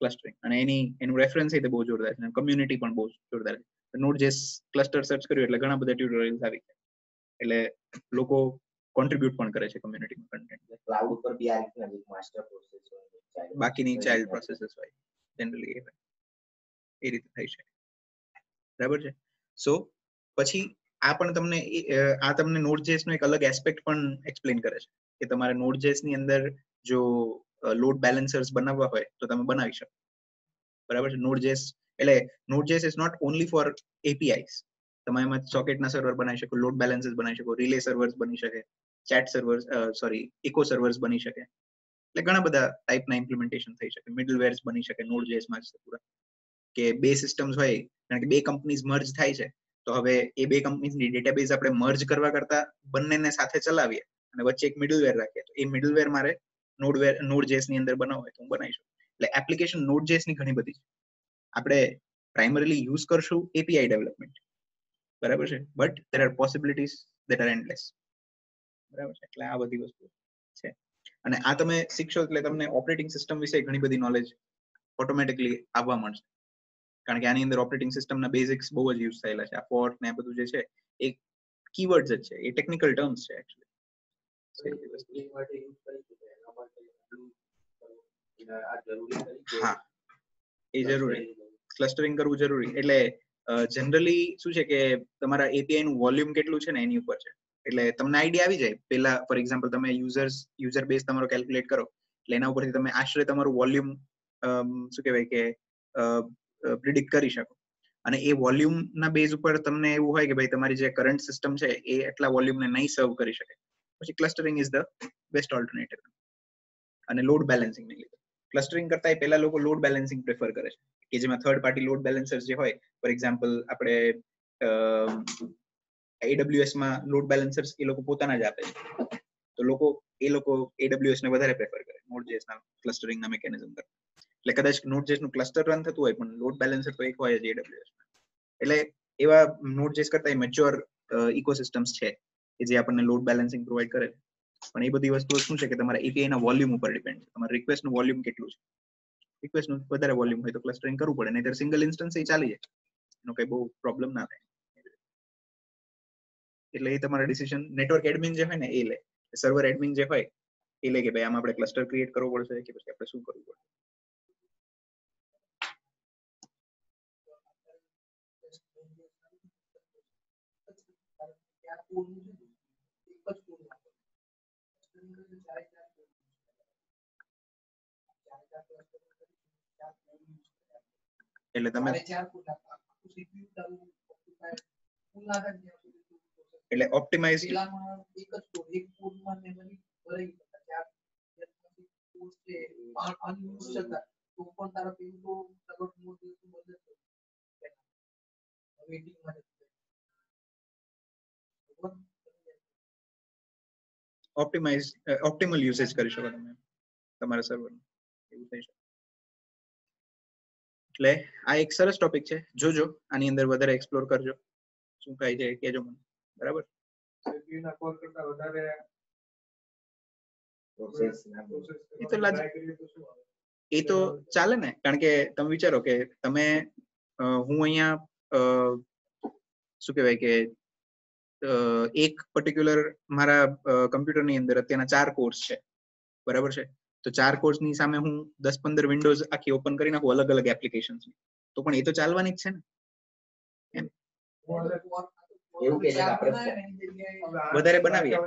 Speaker 1: clustering અને એની, એનું રેફરન્સ એ બહુ જોરદાર છે કમ્યુનિટી પણ બહુ જોરદાર છે. નોટ જેસ ક્લસ્ટર સર્ચ કર્યું એટલે ઘણા બધા ટ્યુટોરિયલ્સ આવી ગયા. એટલે લોકો કોન્ટ્રીબ્યુટ પણ કરે છે કમ્યુનિટીમાં કન્ટેન્ટ
Speaker 3: ક્લાઉડ ઉપર બી આ રીતના એક માસ્ટર પ્રોસેસ હોય
Speaker 1: બાકીની ચાઇલ્ડ પ્રોસેસીસ હોય જનરલી એ એ રીતે થઈ શકે બરાબર છે? સો પછી આ પણ તમને આ તમને નોડ જેસ નો એક અલગ એસ્પેક્ટ પણ એક્સપ્લેન કરે છે. કે તમારે નોડ જેસની અંદર જો લોડ બેલેન્સર્સ બનાવવા હોય તો તમે બનાવી શકો. બરાબર છે? નોડ જેસ એટલે node JS is not only for APIs તમે એમાં સોકેટના સર્વર બનાવી શકો લોડ બેલેન્સર્સ બનાવી શકો રિલે સર્વર્સ બની શકે. Chat servers sorry echo servers બની શકે. એટલે ઘણા બધા ટાઈપના ઇમ્પ્લિમેન્ટેશન થઈ શકે. મિડલવેર્સ બની શકે નોડ જેસમાં જ પૂરા. કે બે સિસ્ટમ્સ હોય, કારણ કે બે કંપનીઝ મર્જ થાય છે, તો હવે એ બે કંપનીઝની ડેટાબેઝ આપણે મર્જ કરવા કરતા બંનેને સાથે ચલાવીએ અને વચ્ચે એક મિડલવેર રાખીએ. તો એ મિડલવેર મારે નોડવેર નોડ જેસની અંદર બનાવવું હોય તો હું બનાવી શકું. એટલે એપ્લિકેશન નોડ જેસ ઘણી બધી છે. આપણે પ્રાઇમરીલી યુઝ કરશું એપીઆઈ ડેવલપમેન્ટ બરાબર છે? But there are possibilities that are endless બરાબર છે? એટલે આ બધી વસ્તુ છે. અને આ તમે શીખશો એટલે તમને ઓપરેટિંગ સિસ્ટમ વિશે ઘણી બધી નોલેજ ઓટોમેટિકલી આવવા મળશે. કારણ કે આની અંદર ઓપરેટિંગ સિસ્ટમના બેઝિક્સ બહુ જ યુઝ થયેલા છે. આ ફોર્ટ ને બધું જે છે એ કીવર્ડ્સ જ છે. એ ટેકનિકલ ટર્મ્સ છે એકચ્યુઅલી હા. એ જરૂરી. ક્લસ્ટરિંગ કરવું જરૂરી. એટલે જનરલી શું છે કે તમારા એપીઆઈ નું વોલ્યુમ કેટલું છે ને એની ઉપર છે? એટલે તમને આઈડિયા આવી જાય. પેલા ફોર એક્ઝામ્પલ તમે યુઝર્સ યુઝર બેઝ તમારો કેલ્ક્યુલેટ કરો, એટલે એના ઉપરથી તમે આશરે તમારું વોલ્યુમ શું કહેવાય કે પ્રિડિક્ટ કરી શકો. અને એ વોલ્યુમના બેઝ ઉપર તમને એવું હોય કે ભાઈ તમારી જે કરંટ સિસ્ટમ છે, એ એટલા વોલ્યુમને નહીં સર્વ કરી શકે. પછી clustering is the best alternative અને લોડ બેલેન્સિંગ લીધે. ક્લસ્ટરિંગ કરતા પહેલા લોકો લોડ બેલેન્સિંગ પ્રેફર કરે છે. કે જેમાં થર્ડ પાર્ટી લોડ બેલેન્સર જે હોય ફોર એક્ઝામ્પલ આપણે AWS માં લોડ બેલેન્સર્સ એ લોકો પોતાના જ આપે છે. તો લોકો, એ લોકો AWS ને વધારે પ્રેફર કરે. Node.js ના ક્લસ્ટરિંગ ના મિકેનિઝમ કરતા એટલે કદાચ Node.js નું ક્લસ્ટર રન થતું હોય, પણ લોડ બેલેન્સર તો એક હોય જ AWS એટલે એવા Node.js કરતા મેચ્યોર ઇકોસિસ્ટમ્સ છે, કે જે આપણને લોડ બેલેન્સિંગ પ્રોવાઈડ કરે પણ એ બધી વસ્તુઓ શું છે કે તમારા API ના વોલ્યુમ ઉપર ડિપેન્ડ છે. તમારા રિક્વેસ્ટનું વોલ્યુમ કેટલું છે? રિક્વેસ્ટનું વધારે વોલ્યુમ હોય તો ક્લસ્ટરિંગ કરવું પડે. નહીતર સિંગલ ઇન્સ્ટન્સ એ ચાલી જાય. એનો કઈ બહુ પ્રોબ્લેમ ના થાય. એટલે એ તમારા ડિસિઝન નેટવર્ક એડમિન જે હોય ને, એ લે. સર્વર એડમિન જે હોય, એ લે કે ભાઈ આમાં આપણે ક્લસ્ટર ક્રિએટ કરવો પડશે કે પછી આપણે શું કરવું પડશે. એટલે તમે એટલે ઓપ્ટિમાઇઝ
Speaker 2: પેલામાં એક જ code, એક code માં memory ભરાઈ ગઈ. ચાર code છે, un- unused હતા. તો પણ તારા પેલું તો server mode જેવું બંધ જ થયું. Waiting માં જતું રહ્યું.
Speaker 1: ઓપ્ટિમાઇઝ ઓપ્ટિમલ યુસેજ કરી શકો તમે તમારા સર્વર એવું થઈ શકે એટલે આ એક સરસ ટોપિક છે જોજો આની અંદર વધારે એક્સપ્લોર કરજો શું થાય છે એ કહેજો મને બરાબર? એ તો ચાલે ને કારણ કે તમે વિચારો કે તમે હું અહીંયા શું કહેવાય કે એક પર્ટિક્યુલર મારા કમ્પ્યુટરની અંદર અત્યારના ચાર કોર્સ છે. બરાબર છે? તો ચાર કોર્સની સામે હું દસ પંદર વિન્ડોઝ આખી ઓપન કરી નાખું અલગ અલગ એપ્લિકેશન તો પણ એ તો ચાલવાની જ છે ને.
Speaker 3: એવું કે આપણે
Speaker 1: વધારે બનાવીએ.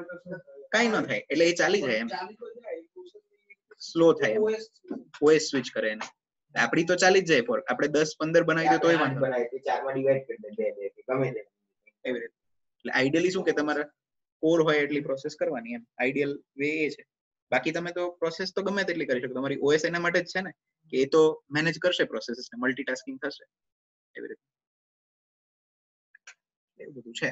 Speaker 2: કઈ તો
Speaker 1: ન થાય એટલે એ ચાલી જાય એમ.
Speaker 2: તો
Speaker 1: સ્લો થાય એમ. ઓએસ સ્વિચ કરે એને. આપડી તો ચાલી જ જાય ફોર આપણે દસ પંદર બનાવી દો તોય વાંધો નહીં.
Speaker 3: બનાવી ચારમાં ડિવાઈડ કરી દે બે બે ગમે તે.
Speaker 1: એવી રીતે. એટલે આઈડિયલી શું કે તમારે કોર હોય એટલી પ્રોસેસ કરવાની એમ. આઈડિયલ વે એ છે. બાકી તમે તો પ્રોસેસ તો ગમે તેટલી કરી શકો. તમારી ઓએસ એના માટે જ છે ને? કે એ તો મેનેજ કરશે પ્રોસેસ ને મલ્ટીટાસ્કિંગ થશે. એવી રીતે. એવું બધું છે.